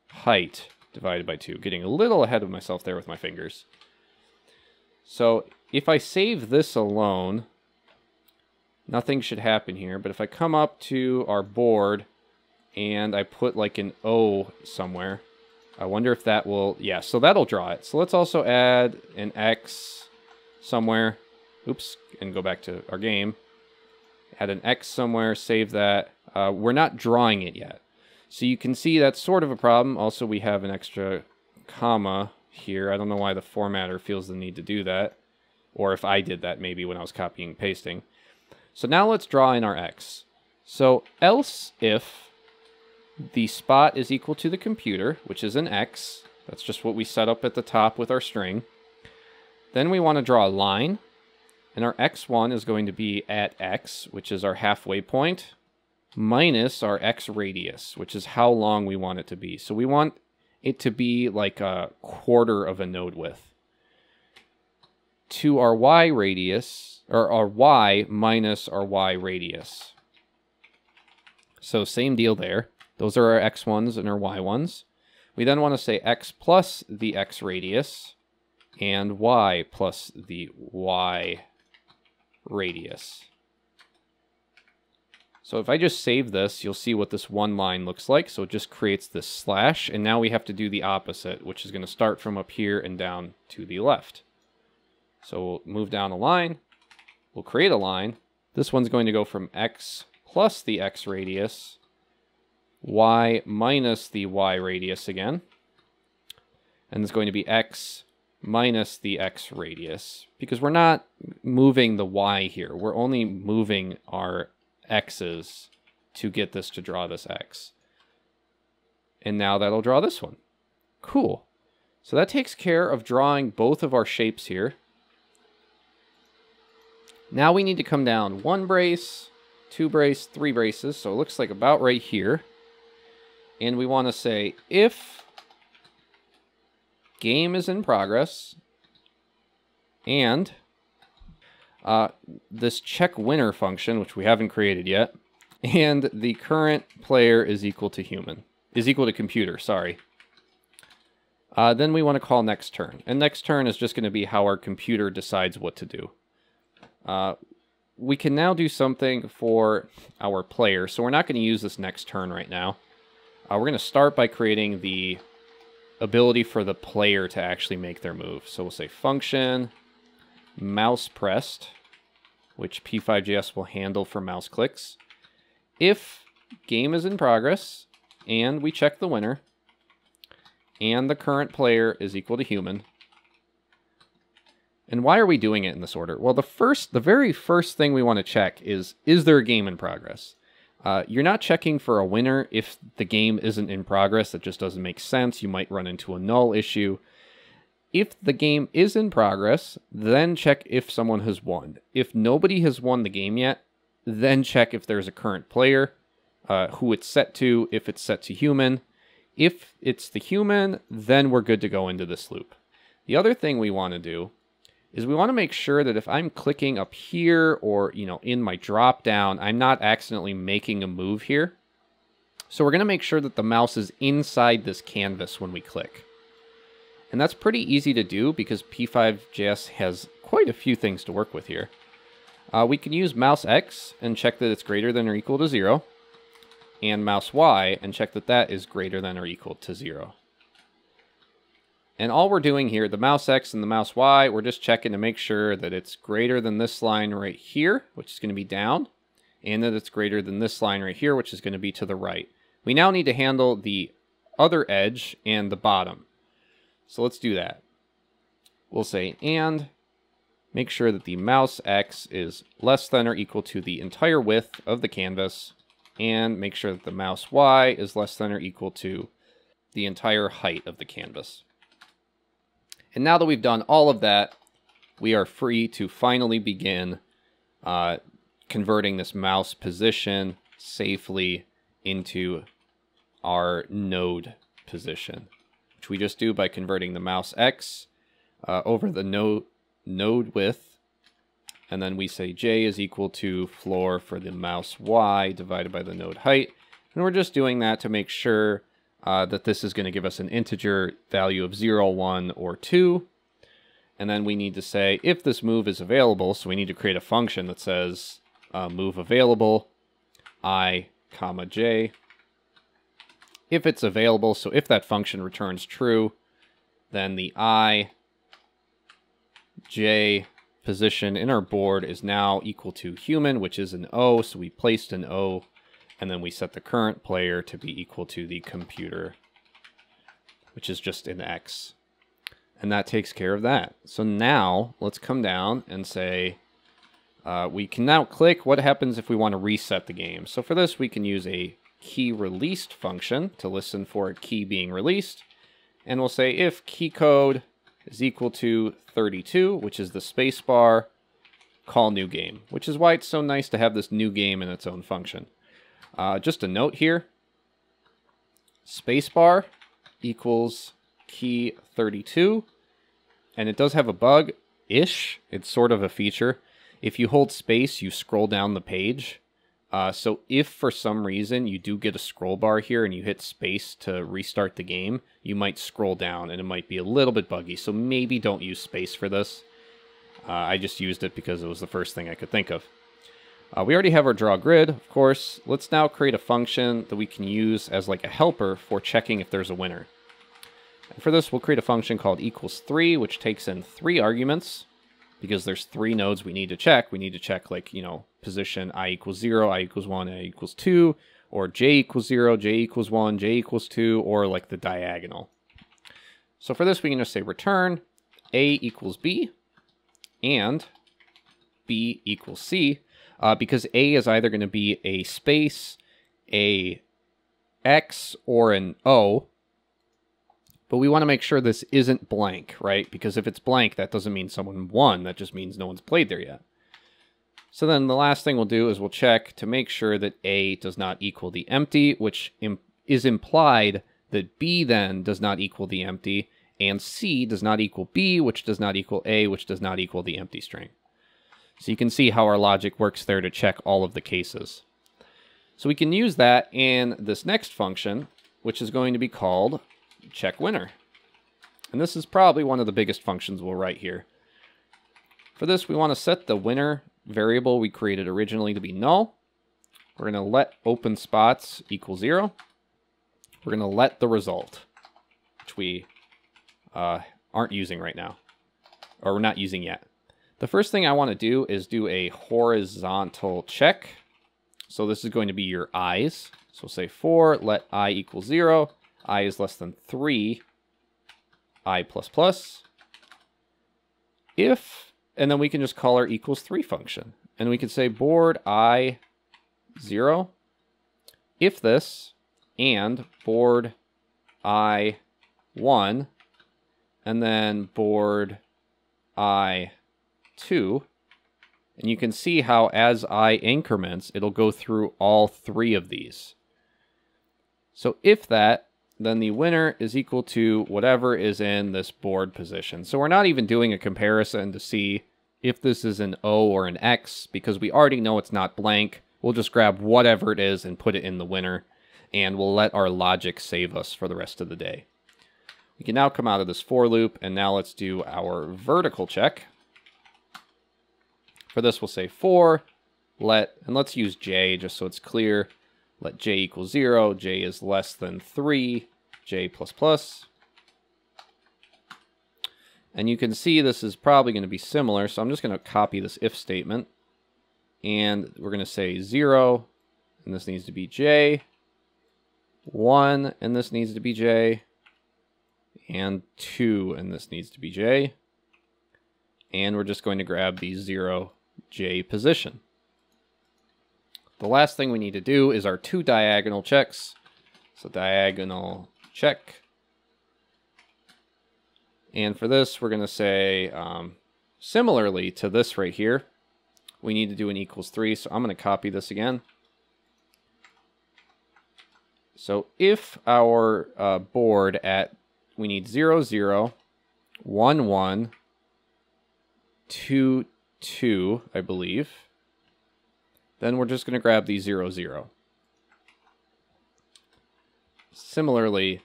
height divided by 2. Getting a little ahead of myself there with my fingers. So if I save this alone, nothing should happen here. But if I come up to our board and I put like an O somewhere, I wonder if that will, yeah, so that'll draw it. So let's also add an X somewhere. Oops, and go back to our game. Add an X somewhere, save that. Uh, we're not drawing it yet. So you can see that's sort of a problem. Also, we have an extra comma here. I don't know why the formatter feels the need to do that. Or if I did that maybe when I was copying and pasting. So now let's draw in our x. So else if the spot is equal to the computer, which is an x, that's just what we set up at the top with our string. Then we want to draw a line, and our x1 is going to be at x, which is our halfway point, minus our x radius, which is how long we want it to be. So we want it to be like a quarter of a node width. To our y radius, or our y minus our y radius. So same deal there. Those are our x1s and our y1s. We then want to say x plus the x radius and y plus the y radius. So if I just save this, you'll see what this one line looks like. So it just creates this slash, and now we have to do the opposite, which is going to start from up here and down to the left. So we'll move down a line, We'll create a line. This one's going to go from x plus the x radius, y minus the y radius again. And it's going to be x minus the x radius because we're not moving the y here. We're only moving our x's to get this to draw this x. And now that'll draw this one. Cool. So that takes care of drawing both of our shapes here. Now we need to come down one brace, two brace, three braces. So it looks like about right here. And we want to say if game is in progress and uh, this check winner function, which we haven't created yet, and the current player is equal to human, is equal to computer, sorry. Uh, then we want to call next turn. And next turn is just going to be how our computer decides what to do. Uh, we can now do something for our player. So we're not going to use this next turn right now. Uh, we're going to start by creating the ability for the player to actually make their move. So we'll say function mouse pressed, which P5JS will handle for mouse clicks. If game is in progress and we check the winner and the current player is equal to human, and why are we doing it in this order? Well, the first, the very first thing we want to check is, is there a game in progress? Uh, you're not checking for a winner if the game isn't in progress. That just doesn't make sense. You might run into a null issue. If the game is in progress, then check if someone has won. If nobody has won the game yet, then check if there's a current player, uh, who it's set to, if it's set to human. If it's the human, then we're good to go into this loop. The other thing we want to do is we want to make sure that if I'm clicking up here or, you know, in my drop down, I'm not accidentally making a move here. So we're going to make sure that the mouse is inside this canvas when we click. And that's pretty easy to do because P5JS has quite a few things to work with here. Uh, we can use mouse X and check that it's greater than or equal to 0, and mouse Y and check that that is greater than or equal to 0. And all we're doing here, the mouse X and the mouse Y, we're just checking to make sure that it's greater than this line right here, which is going to be down, and that it's greater than this line right here, which is going to be to the right. We now need to handle the other edge and the bottom. So let's do that. We'll say and make sure that the mouse X is less than or equal to the entire width of the canvas and make sure that the mouse Y is less than or equal to the entire height of the canvas. And now that we've done all of that, we are free to finally begin uh, converting this mouse position safely into our node position, which we just do by converting the mouse X uh, over the node, node width, and then we say J is equal to floor for the mouse Y divided by the node height, and we're just doing that to make sure uh, that this is going to give us an integer value of 0, 1, or 2. And then we need to say if this move is available, so we need to create a function that says uh, move available, i, comma, j, if it's available. So if that function returns true, then the i, j position in our board is now equal to human, which is an O. So we placed an O, and then we set the current player to be equal to the computer, which is just an X. And that takes care of that. So now let's come down and say, uh, we can now click what happens if we want to reset the game. So for this, we can use a key released function to listen for a key being released. And we'll say if key code is equal to 32, which is the spacebar, call new game, which is why it's so nice to have this new game in its own function. Uh, just a note here, spacebar equals key 32, and it does have a bug-ish. It's sort of a feature. If you hold space, you scroll down the page, uh, so if for some reason you do get a scroll bar here and you hit space to restart the game, you might scroll down and it might be a little bit buggy. So maybe don't use space for this. Uh, I just used it because it was the first thing I could think of. Uh, we already have our draw grid, of course. Let's now create a function that we can use as like a helper for checking if there's a winner. And for this, we'll create a function called equals 3, which takes in three arguments because there's three nodes we need to check. We need to check like, you know, position i equals 0, i equals 1, i equals 2, or j equals 0, j equals 1, j equals 2, or like the diagonal. So for this, we can just say return a equals b and b equals c, uh, because a is either going to be a space, a x, or an o, but we want to make sure this isn't blank, right? Because if it's blank, that doesn't mean someone won. That just means no one's played there yet. So then the last thing we'll do is we'll check to make sure that A does not equal the empty, which Im is implied that B then does not equal the empty, and C does not equal B, which does not equal A, which does not equal the empty string. So you can see how our logic works there to check all of the cases. So we can use that in this next function, which is going to be called check winner. And this is probably one of the biggest functions we'll write here. For this, we want to set the winner variable we created originally to be null. We're going to let open spots equal zero. We're going to let the result, which we uh, aren't using right now, or we're not using yet. The first thing I want to do is do a horizontal check. So this is going to be your i's. So say for let i equal zero, i is less than three, i plus plus. If and then we can just call our equals 3 function. And we can say board i 0 if this and board i 1 and then board i 2 and you can see how as i increments it'll go through all three of these so if that then the winner is equal to whatever is in this board position. So we're not even doing a comparison to see if this is an O or an X because we already know it's not blank. We'll just grab whatever it is and put it in the winner. and we'll let our logic save us for the rest of the day. We can now come out of this for loop, and now let's do our vertical check. For this, we'll say for let, and let's use j just so it's clear. Let j equal 0, j is less than 3, j plus plus. And you can see this is probably going to be similar, so I'm just going to copy this if statement. And we're going to say 0, and this needs to be j. 1, and this needs to be j. And 2, and this needs to be j. And we're just going to grab the 0, j position. The last thing we need to do is our two diagonal checks. So diagonal check. And for this, we're going to say, um, similarly to this right here, we need to do an equals 3. So I'm going to copy this again. So if our uh, board at, we need 0, 0, 1, 1, 2, 2, I believe. Then we're just going to grab the 0, 0. Similarly,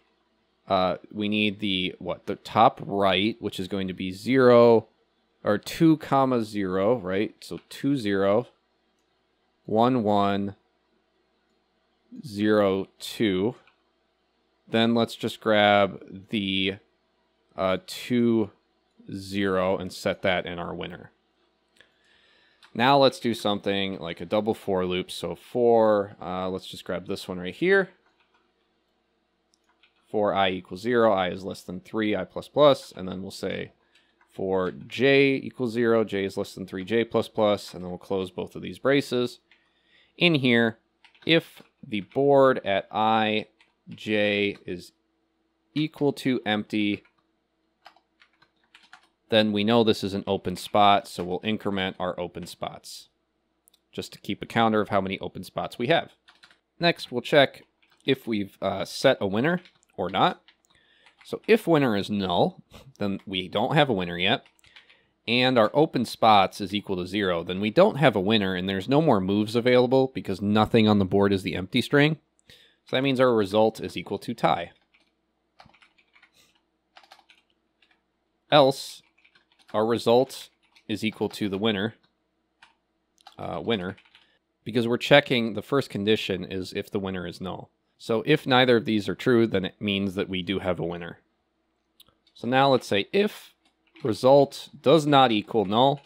uh, we need the, what, the top right, which is going to be 0, or 2 comma 0, right? So 2, 0, 1, 1, 0, 2. Then let's just grab the uh, 2, 0 and set that in our winner. Now let's do something like a double for loop. So for, uh, let's just grab this one right here. For i equals 0, i is less than 3, i plus plus, and then we'll say for j equals 0, j is less than 3, j plus plus, and then we'll close both of these braces. In here, if the board at i, j is equal to empty, then we know this is an open spot, so we'll increment our open spots just to keep a counter of how many open spots we have. Next, we'll check if we've uh, set a winner or not. So if winner is null, *laughs* then we don't have a winner yet. And our open spots is equal to zero, then we don't have a winner and there's no more moves available because nothing on the board is the empty string. So that means our result is equal to tie. Else, our result is equal to the winner, uh, winner, because we're checking the first condition is if the winner is null. So if neither of these are true, then it means that we do have a winner. So now let's say if result does not equal null,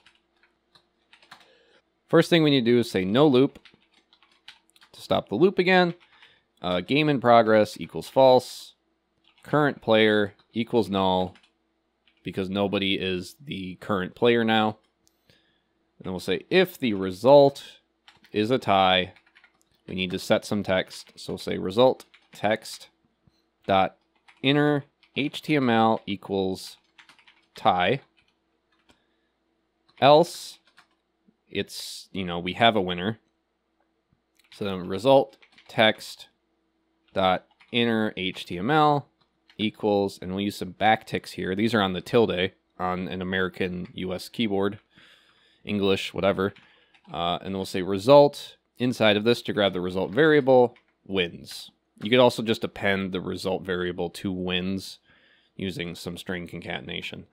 first thing we need to do is say no loop to stop the loop again. Uh, game in progress equals false. Current player equals null because nobody is the current player now. And then we'll say if the result is a tie, we need to set some text. So we'll say result text dot inner HTML equals tie. Else, it's, you know, we have a winner. So then result text dot inner HTML equals, and we'll use some backticks here. These are on the tilde on an American US keyboard, English, whatever. Uh, and we'll say result inside of this to grab the result variable wins. You could also just append the result variable to wins using some string concatenation.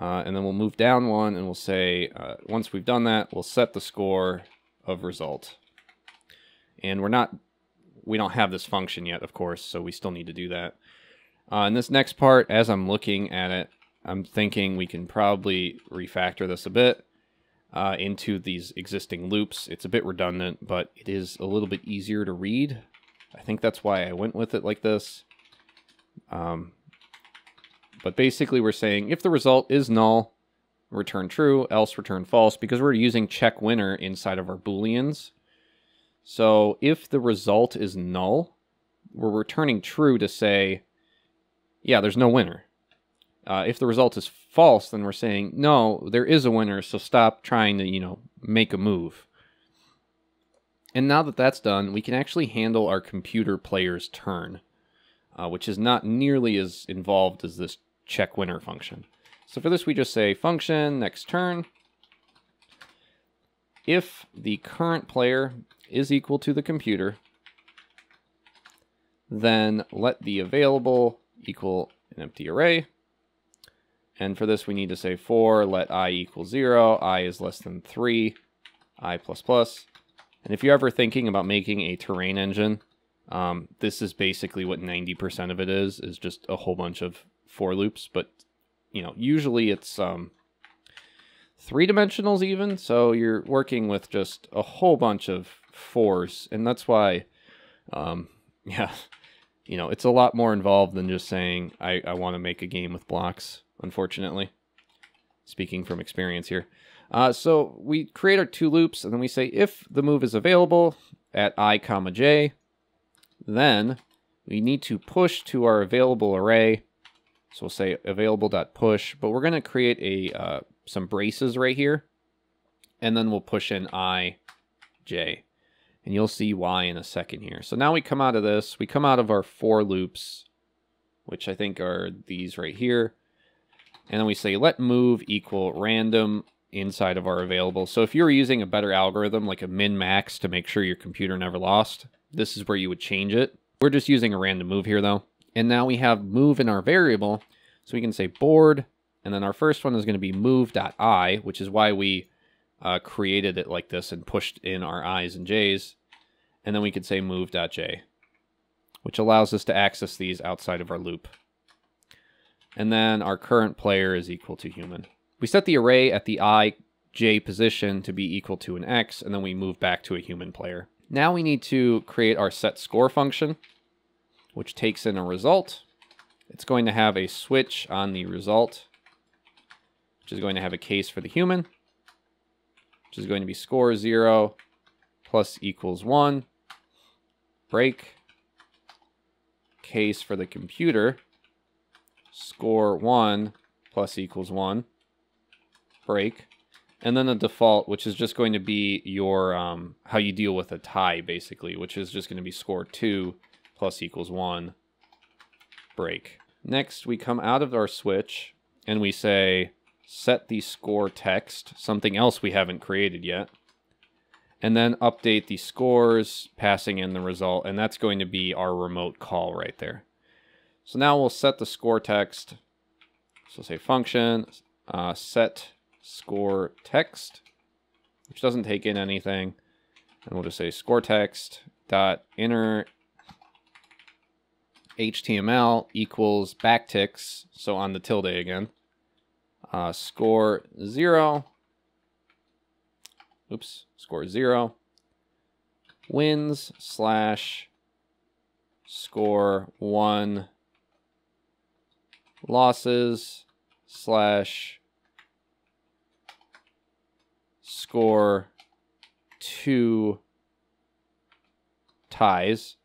Uh, and then we'll move down one and we'll say, uh, once we've done that, we'll set the score of result. And we're not, we don't have this function yet, of course, so we still need to do that. Uh, and this next part, as I'm looking at it, I'm thinking we can probably refactor this a bit uh, into these existing loops. It's a bit redundant, but it is a little bit easier to read. I think that's why I went with it like this. Um, but basically we're saying if the result is null, return true, else return false, because we're using check winner inside of our booleans. So if the result is null, we're returning true to say yeah, there's no winner. Uh, if the result is false, then we're saying, no, there is a winner, so stop trying to, you know, make a move. And now that that's done, we can actually handle our computer player's turn, uh, which is not nearly as involved as this check winner function. So for this, we just say function next turn. If the current player is equal to the computer, Then let the available equal an empty array. And for this, we need to say for let i equal 0, i is less than 3, i plus plus. And if you're ever thinking about making a terrain engine, um, this is basically what 90% of it is, is just a whole bunch of for loops. But, you know, usually it's um, three dimensionals even. So you're working with just a whole bunch of fours. And that's why, um, *laughs* yeah, you know, it's a lot more involved than just saying, I, I want to make a game with blocks, unfortunately. Speaking from experience here. Uh, so we create our two loops, and then we say if the move is available at i comma j, then we need to push to our available array. So we'll say available.push, but we're going to create a uh, some braces right here, and then we'll push in i, j. And you'll see why in a second here. So now we come out of this, we come out of our for loops, which I think are these right here. And then we say let move equal random inside of our available. So if you're using a better algorithm like a min-max to make sure your computer never lost, this is where you would change it. We're just using a random move here though. And now we have move in our variable. So we can say board, and then our first one is going to be move.i, which is why we uh, created it like this and pushed in our i's and j's. And then we could say move.j, which allows us to access these outside of our loop. And then our current player is equal to human. We set the array at the i, j position to be equal to an x, and then we move back to a human player. Now we need to create our set score function, which takes in a result. It's going to have a switch on the result, which is going to have a case for the human, which is going to be score 0 plus equals 1, break, case for the computer, score 1 plus equals 1, break, and then the default, which is just going to be your um, how you deal with a tie, basically, which is just going to be score 2 plus equals 1, break. Next, we come out of our switch, and we say set the score text, something else we haven't created yet, and then update the scores, passing in the result, and that's going to be our remote call right there. So now we'll set the score text. So say function, uh, set score text, which doesn't take in anything. And we'll just say score text dot inner HTML equals backticks, so on the tilde again. Uh, score zero. Oops, score zero. Wins slash score one losses slash score two ties.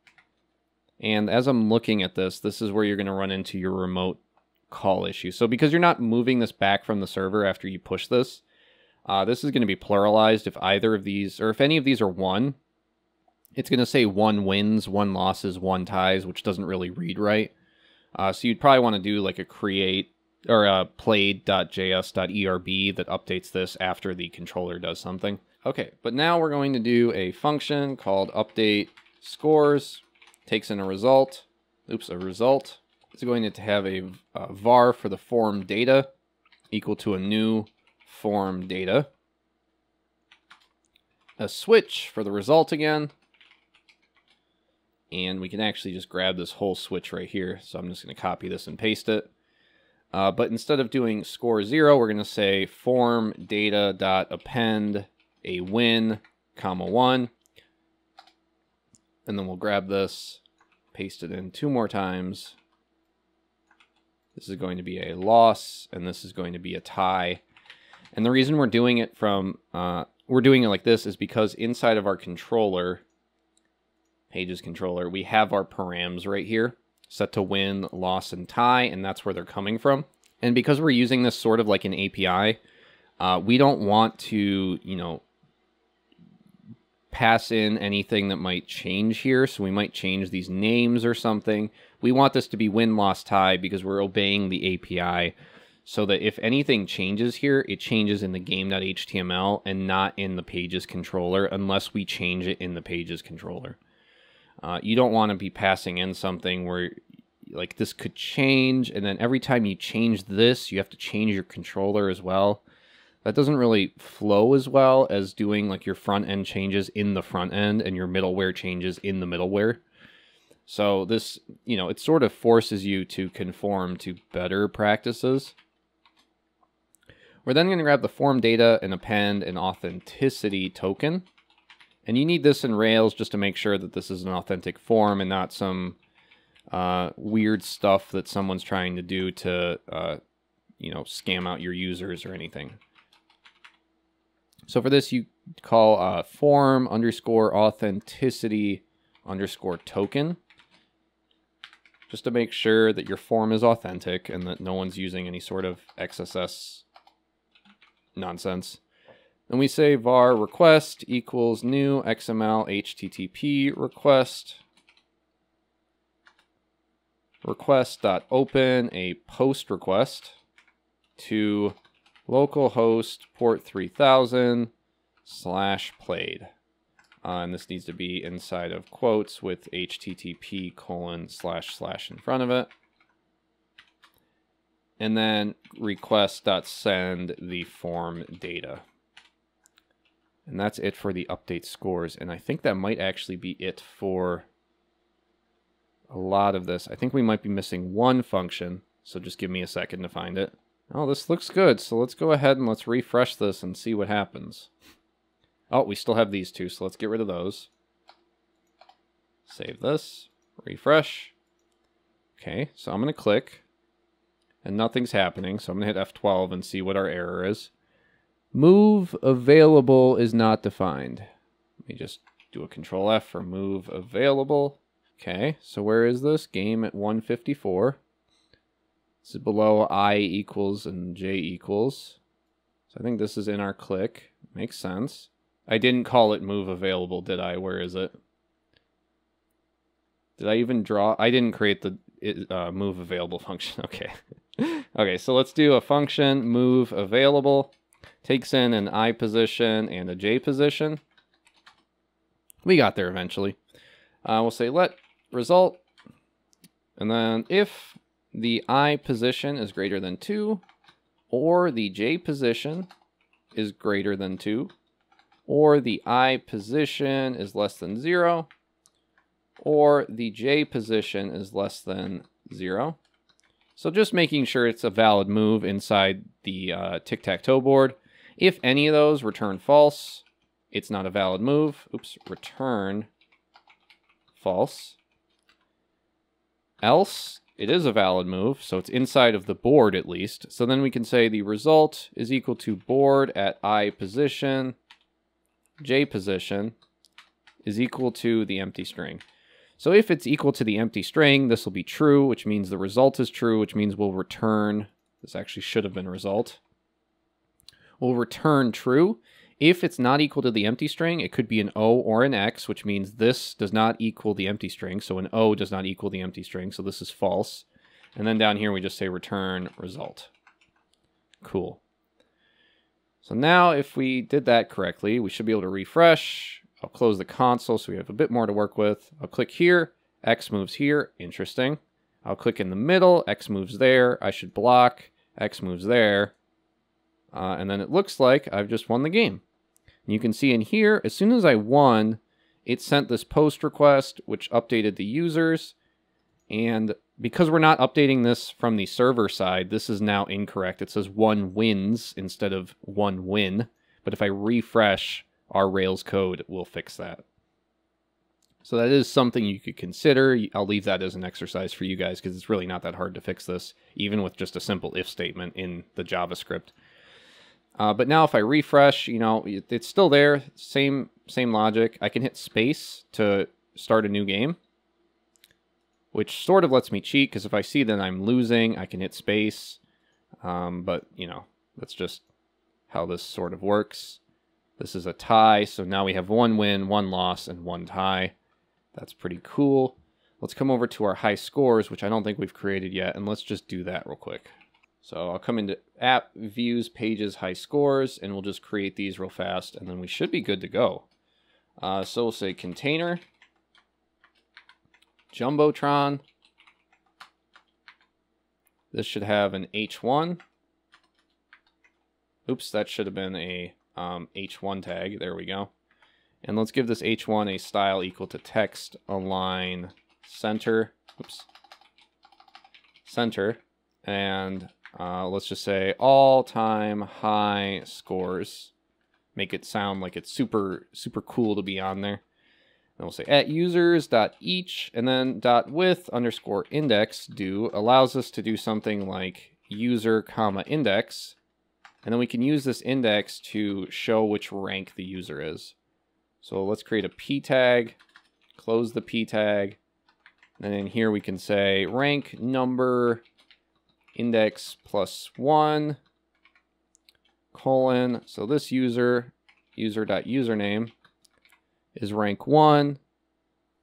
And as I'm looking at this, this is where you're going to run into your remote call issue. So because you're not moving this back from the server after you push this, uh, this is going to be pluralized if either of these, or if any of these are one, it's going to say one wins, one losses, one ties, which doesn't really read right. Uh, so you'd probably want to do like a create or a played.js.erb that updates this after the controller does something. Okay, but now we're going to do a function called update scores, takes in a result, oops, a result. It's going to have a, a var for the form data equal to a new form data. A switch for the result again. And we can actually just grab this whole switch right here. So I'm just going to copy this and paste it. Uh, but instead of doing score zero, we're going to say form data dot append a win, comma one. And then we'll grab this, paste it in two more times. This is going to be a loss, and this is going to be a tie. And the reason we're doing it from, uh, we're doing it like this is because inside of our controller, pages controller, we have our params right here set to win, loss, and tie, and that's where they're coming from. And because we're using this sort of like an API, uh, we don't want to, you know, pass in anything that might change here. So we might change these names or something. We want this to be win, loss, tie because we're obeying the API so that if anything changes here, it changes in the game.html and not in the pages controller unless we change it in the pages controller. Uh, you don't want to be passing in something where like this could change and then every time you change this you have to change your controller as well that doesn't really flow as well as doing like your front end changes in the front end and your middleware changes in the middleware so this you know it sort of forces you to conform to better practices. We're then going to grab the form data and append an authenticity token. And you need this in Rails just to make sure that this is an authentic form and not some uh, weird stuff that someone's trying to do to, uh, you know, scam out your users or anything. So for this, you call uh, form underscore authenticity underscore token just to make sure that your form is authentic and that no one's using any sort of XSS nonsense. Then we say var request equals new XML HTTP request request.open a post request to localhost port 3000 slash played. Uh, and this needs to be inside of quotes with http colon slash slash in front of it. And then request.send the form data. And that's it for the update scores. And I think that might actually be it for a lot of this. I think we might be missing one function, so just give me a second to find it. Oh, this looks good, so let's go ahead and let's refresh this and see what happens. Oh, we still have these two, so let's get rid of those. Save this, refresh. Okay, so I'm going to click, and nothing's happening, so I'm going to hit F12 and see what our error is. Move available is not defined. Let me just do a control F for move available. Okay, so where is this? Game at 154. This is below I equals and J equals. So I think this is in our click. Makes sense. I didn't call it move available, did I? Where is it? Did I even draw? I didn't create the uh, move available function. *laughs* Okay. okay, so let's do a function move available. Takes in an I position and a J position. We got there eventually. Uh, we'll say let result. And then if the I position is greater than 2, or the J position is greater than 2, or the I position is less than 0, or the J position is less than 0. So just making sure it's a valid move inside the uh, tic-tac-toe board. If any of those return false, it's not a valid move. Oops, return false. Else, it is a valid move, so it's inside of the board at least. So then we can say the result is equal to board at I position, J position, is equal to the empty string. So if it's equal to the empty string, this will be true, which means the result is true, which means we'll return, this actually should have been result. We'll return true. If it's not equal to the empty string, it could be an O or an X, which means this does not equal the empty string. So an O does not equal the empty string. So this is false. And then down here, we just say return result. Cool. So now if we did that correctly, we should be able to refresh. I'll close the console so we have a bit more to work with. I'll click here. X moves here. Interesting. I'll click in the middle. X moves there. I should block. X moves there. Uh, and then it looks like I've just won the game. And you can see in here, as soon as I won, it sent this post request, which updated the users. And because we're not updating this from the server side, this is now incorrect. It says one wins instead of one win. But if I refresh our Rails code, we'll fix that. So that is something you could consider. I'll leave that as an exercise for you guys because it's really not that hard to fix this, even with just a simple if statement in the JavaScript. Uh, but now if I refresh, you know, it's still there. Same, same logic. I can hit space to start a new game, which sort of lets me cheat because if I see that I'm losing, I can hit space. Um, but, you know, that's just how this sort of works. This is a tie, so now we have one win, one loss, and one tie. That's pretty cool. Let's come over to our high scores, which I don't think we've created yet, and let's just do that real quick. So I'll come into app, views, pages, high scores, and we'll just create these real fast, and then we should be good to go. Uh, so we'll say container, Jumbotron. This should have an H1. Oops, that should have been a um, H1 tag. There we go. And let's give this H1 a style equal to text align center. Oops. Center. And uh, let's just say all-time high scores. Make it sound like it's super, super cool to be on there. And we'll say at users dot each and then dot with underscore index do allows us to do something like user comma index. And then we can use this index to show which rank the user is. So let's create a p tag, close the p tag, and then here we can say rank number index plus one colon. So this user, user.username, is rank one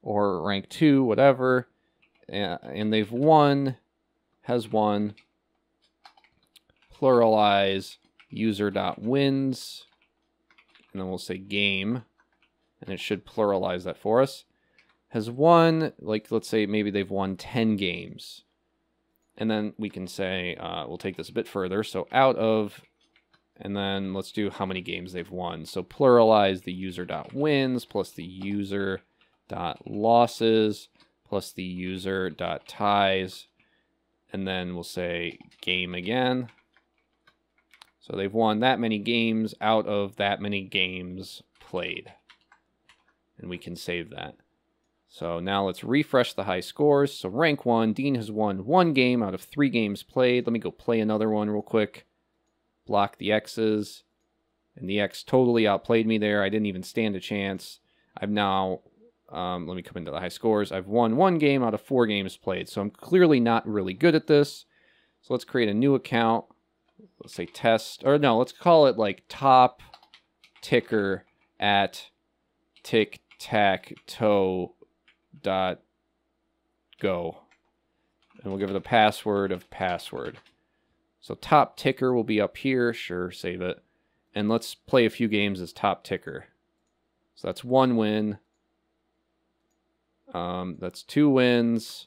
or rank two, whatever. And they've won, has won, pluralize user.wins, and then we'll say game, and it should pluralize that for us. Has won, like let's say maybe they've won 10 games. And then we can say, uh, we'll take this a bit further. So out of, and then let's do how many games they've won. So pluralize the user dot wins plus the user dot losses plus the user dot ties. And then we'll say game again. So they've won that many games out of that many games played. And we can save that. So now let's refresh the high scores. So rank one, Dean has won one game out of three games played. Let me go play another one real quick. Block the X's. And the X totally outplayed me there. I didn't even stand a chance. I've now, um, let me come into the high scores. I've won one game out of four games played. So I'm clearly not really good at this. So let's create a new account. Let's say test, or no, let's call it like top ticker at tic tac toe dot go. And we'll give it a password of password. So top ticker will be up here. Sure, save it. And let's play a few games as top ticker. So that's one win. Um, that's two wins.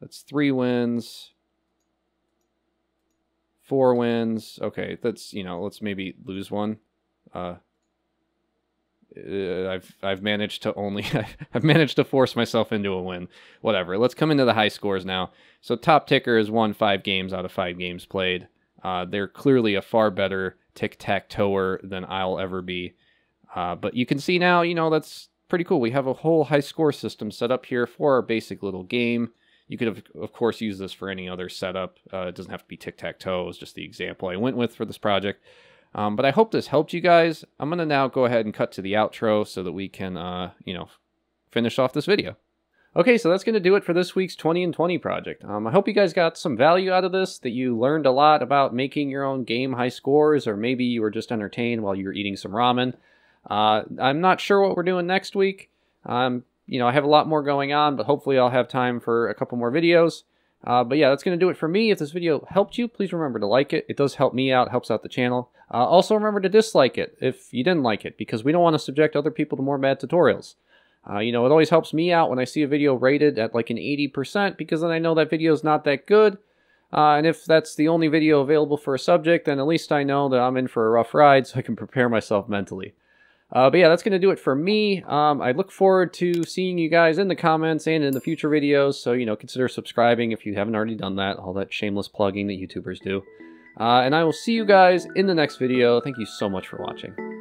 That's three wins. Four wins. Okay, that's, you know, let's maybe lose one. Uh, uh, I've I've managed to only *laughs* I've managed to force myself into a win. Whatever. Let's come into the high scores now. So top ticker has won five games out of five games played. Uh, they're clearly a far better tic tac toer than I'll ever be. Uh, but you can see now, you know, that's pretty cool. We have a whole high score system set up here for our basic little game. You could, have, of course, use this for any other setup. Uh, it doesn't have to be tic tac toe. It's just the example I went with for this project. Um, but I hope this helped you guys. I'm going to now go ahead and cut to the outro so that we can, uh, you know, finish off this video. Okay, so that's going to do it for this week's 20 in 20 project. Um, I hope you guys got some value out of this, that you learned a lot about making your own game high scores, or maybe you were just entertained while you were eating some ramen. Uh, I'm not sure what we're doing next week. Um, you know, I have a lot more going on, but hopefully I'll have time for a couple more videos. Uh, but yeah, that's going to do it for me. If this video helped you, please remember to like it. It does help me out, helps out the channel. Uh, also remember to dislike it if you didn't like it, because we don't want to subject other people to more bad tutorials. Uh, you know, it always helps me out when I see a video rated at like an 80%, because then I know that video is not that good. Uh, and if that's the only video available for a subject, then at least I know that I'm in for a rough ride so I can prepare myself mentally. Uh, but yeah, that's going to do it for me. Um, I look forward to seeing you guys in the comments and in the future videos. So, you know, consider subscribing if you haven't already done that. All that shameless plugging that YouTubers do. Uh, and I will see you guys in the next video. Thank you so much for watching.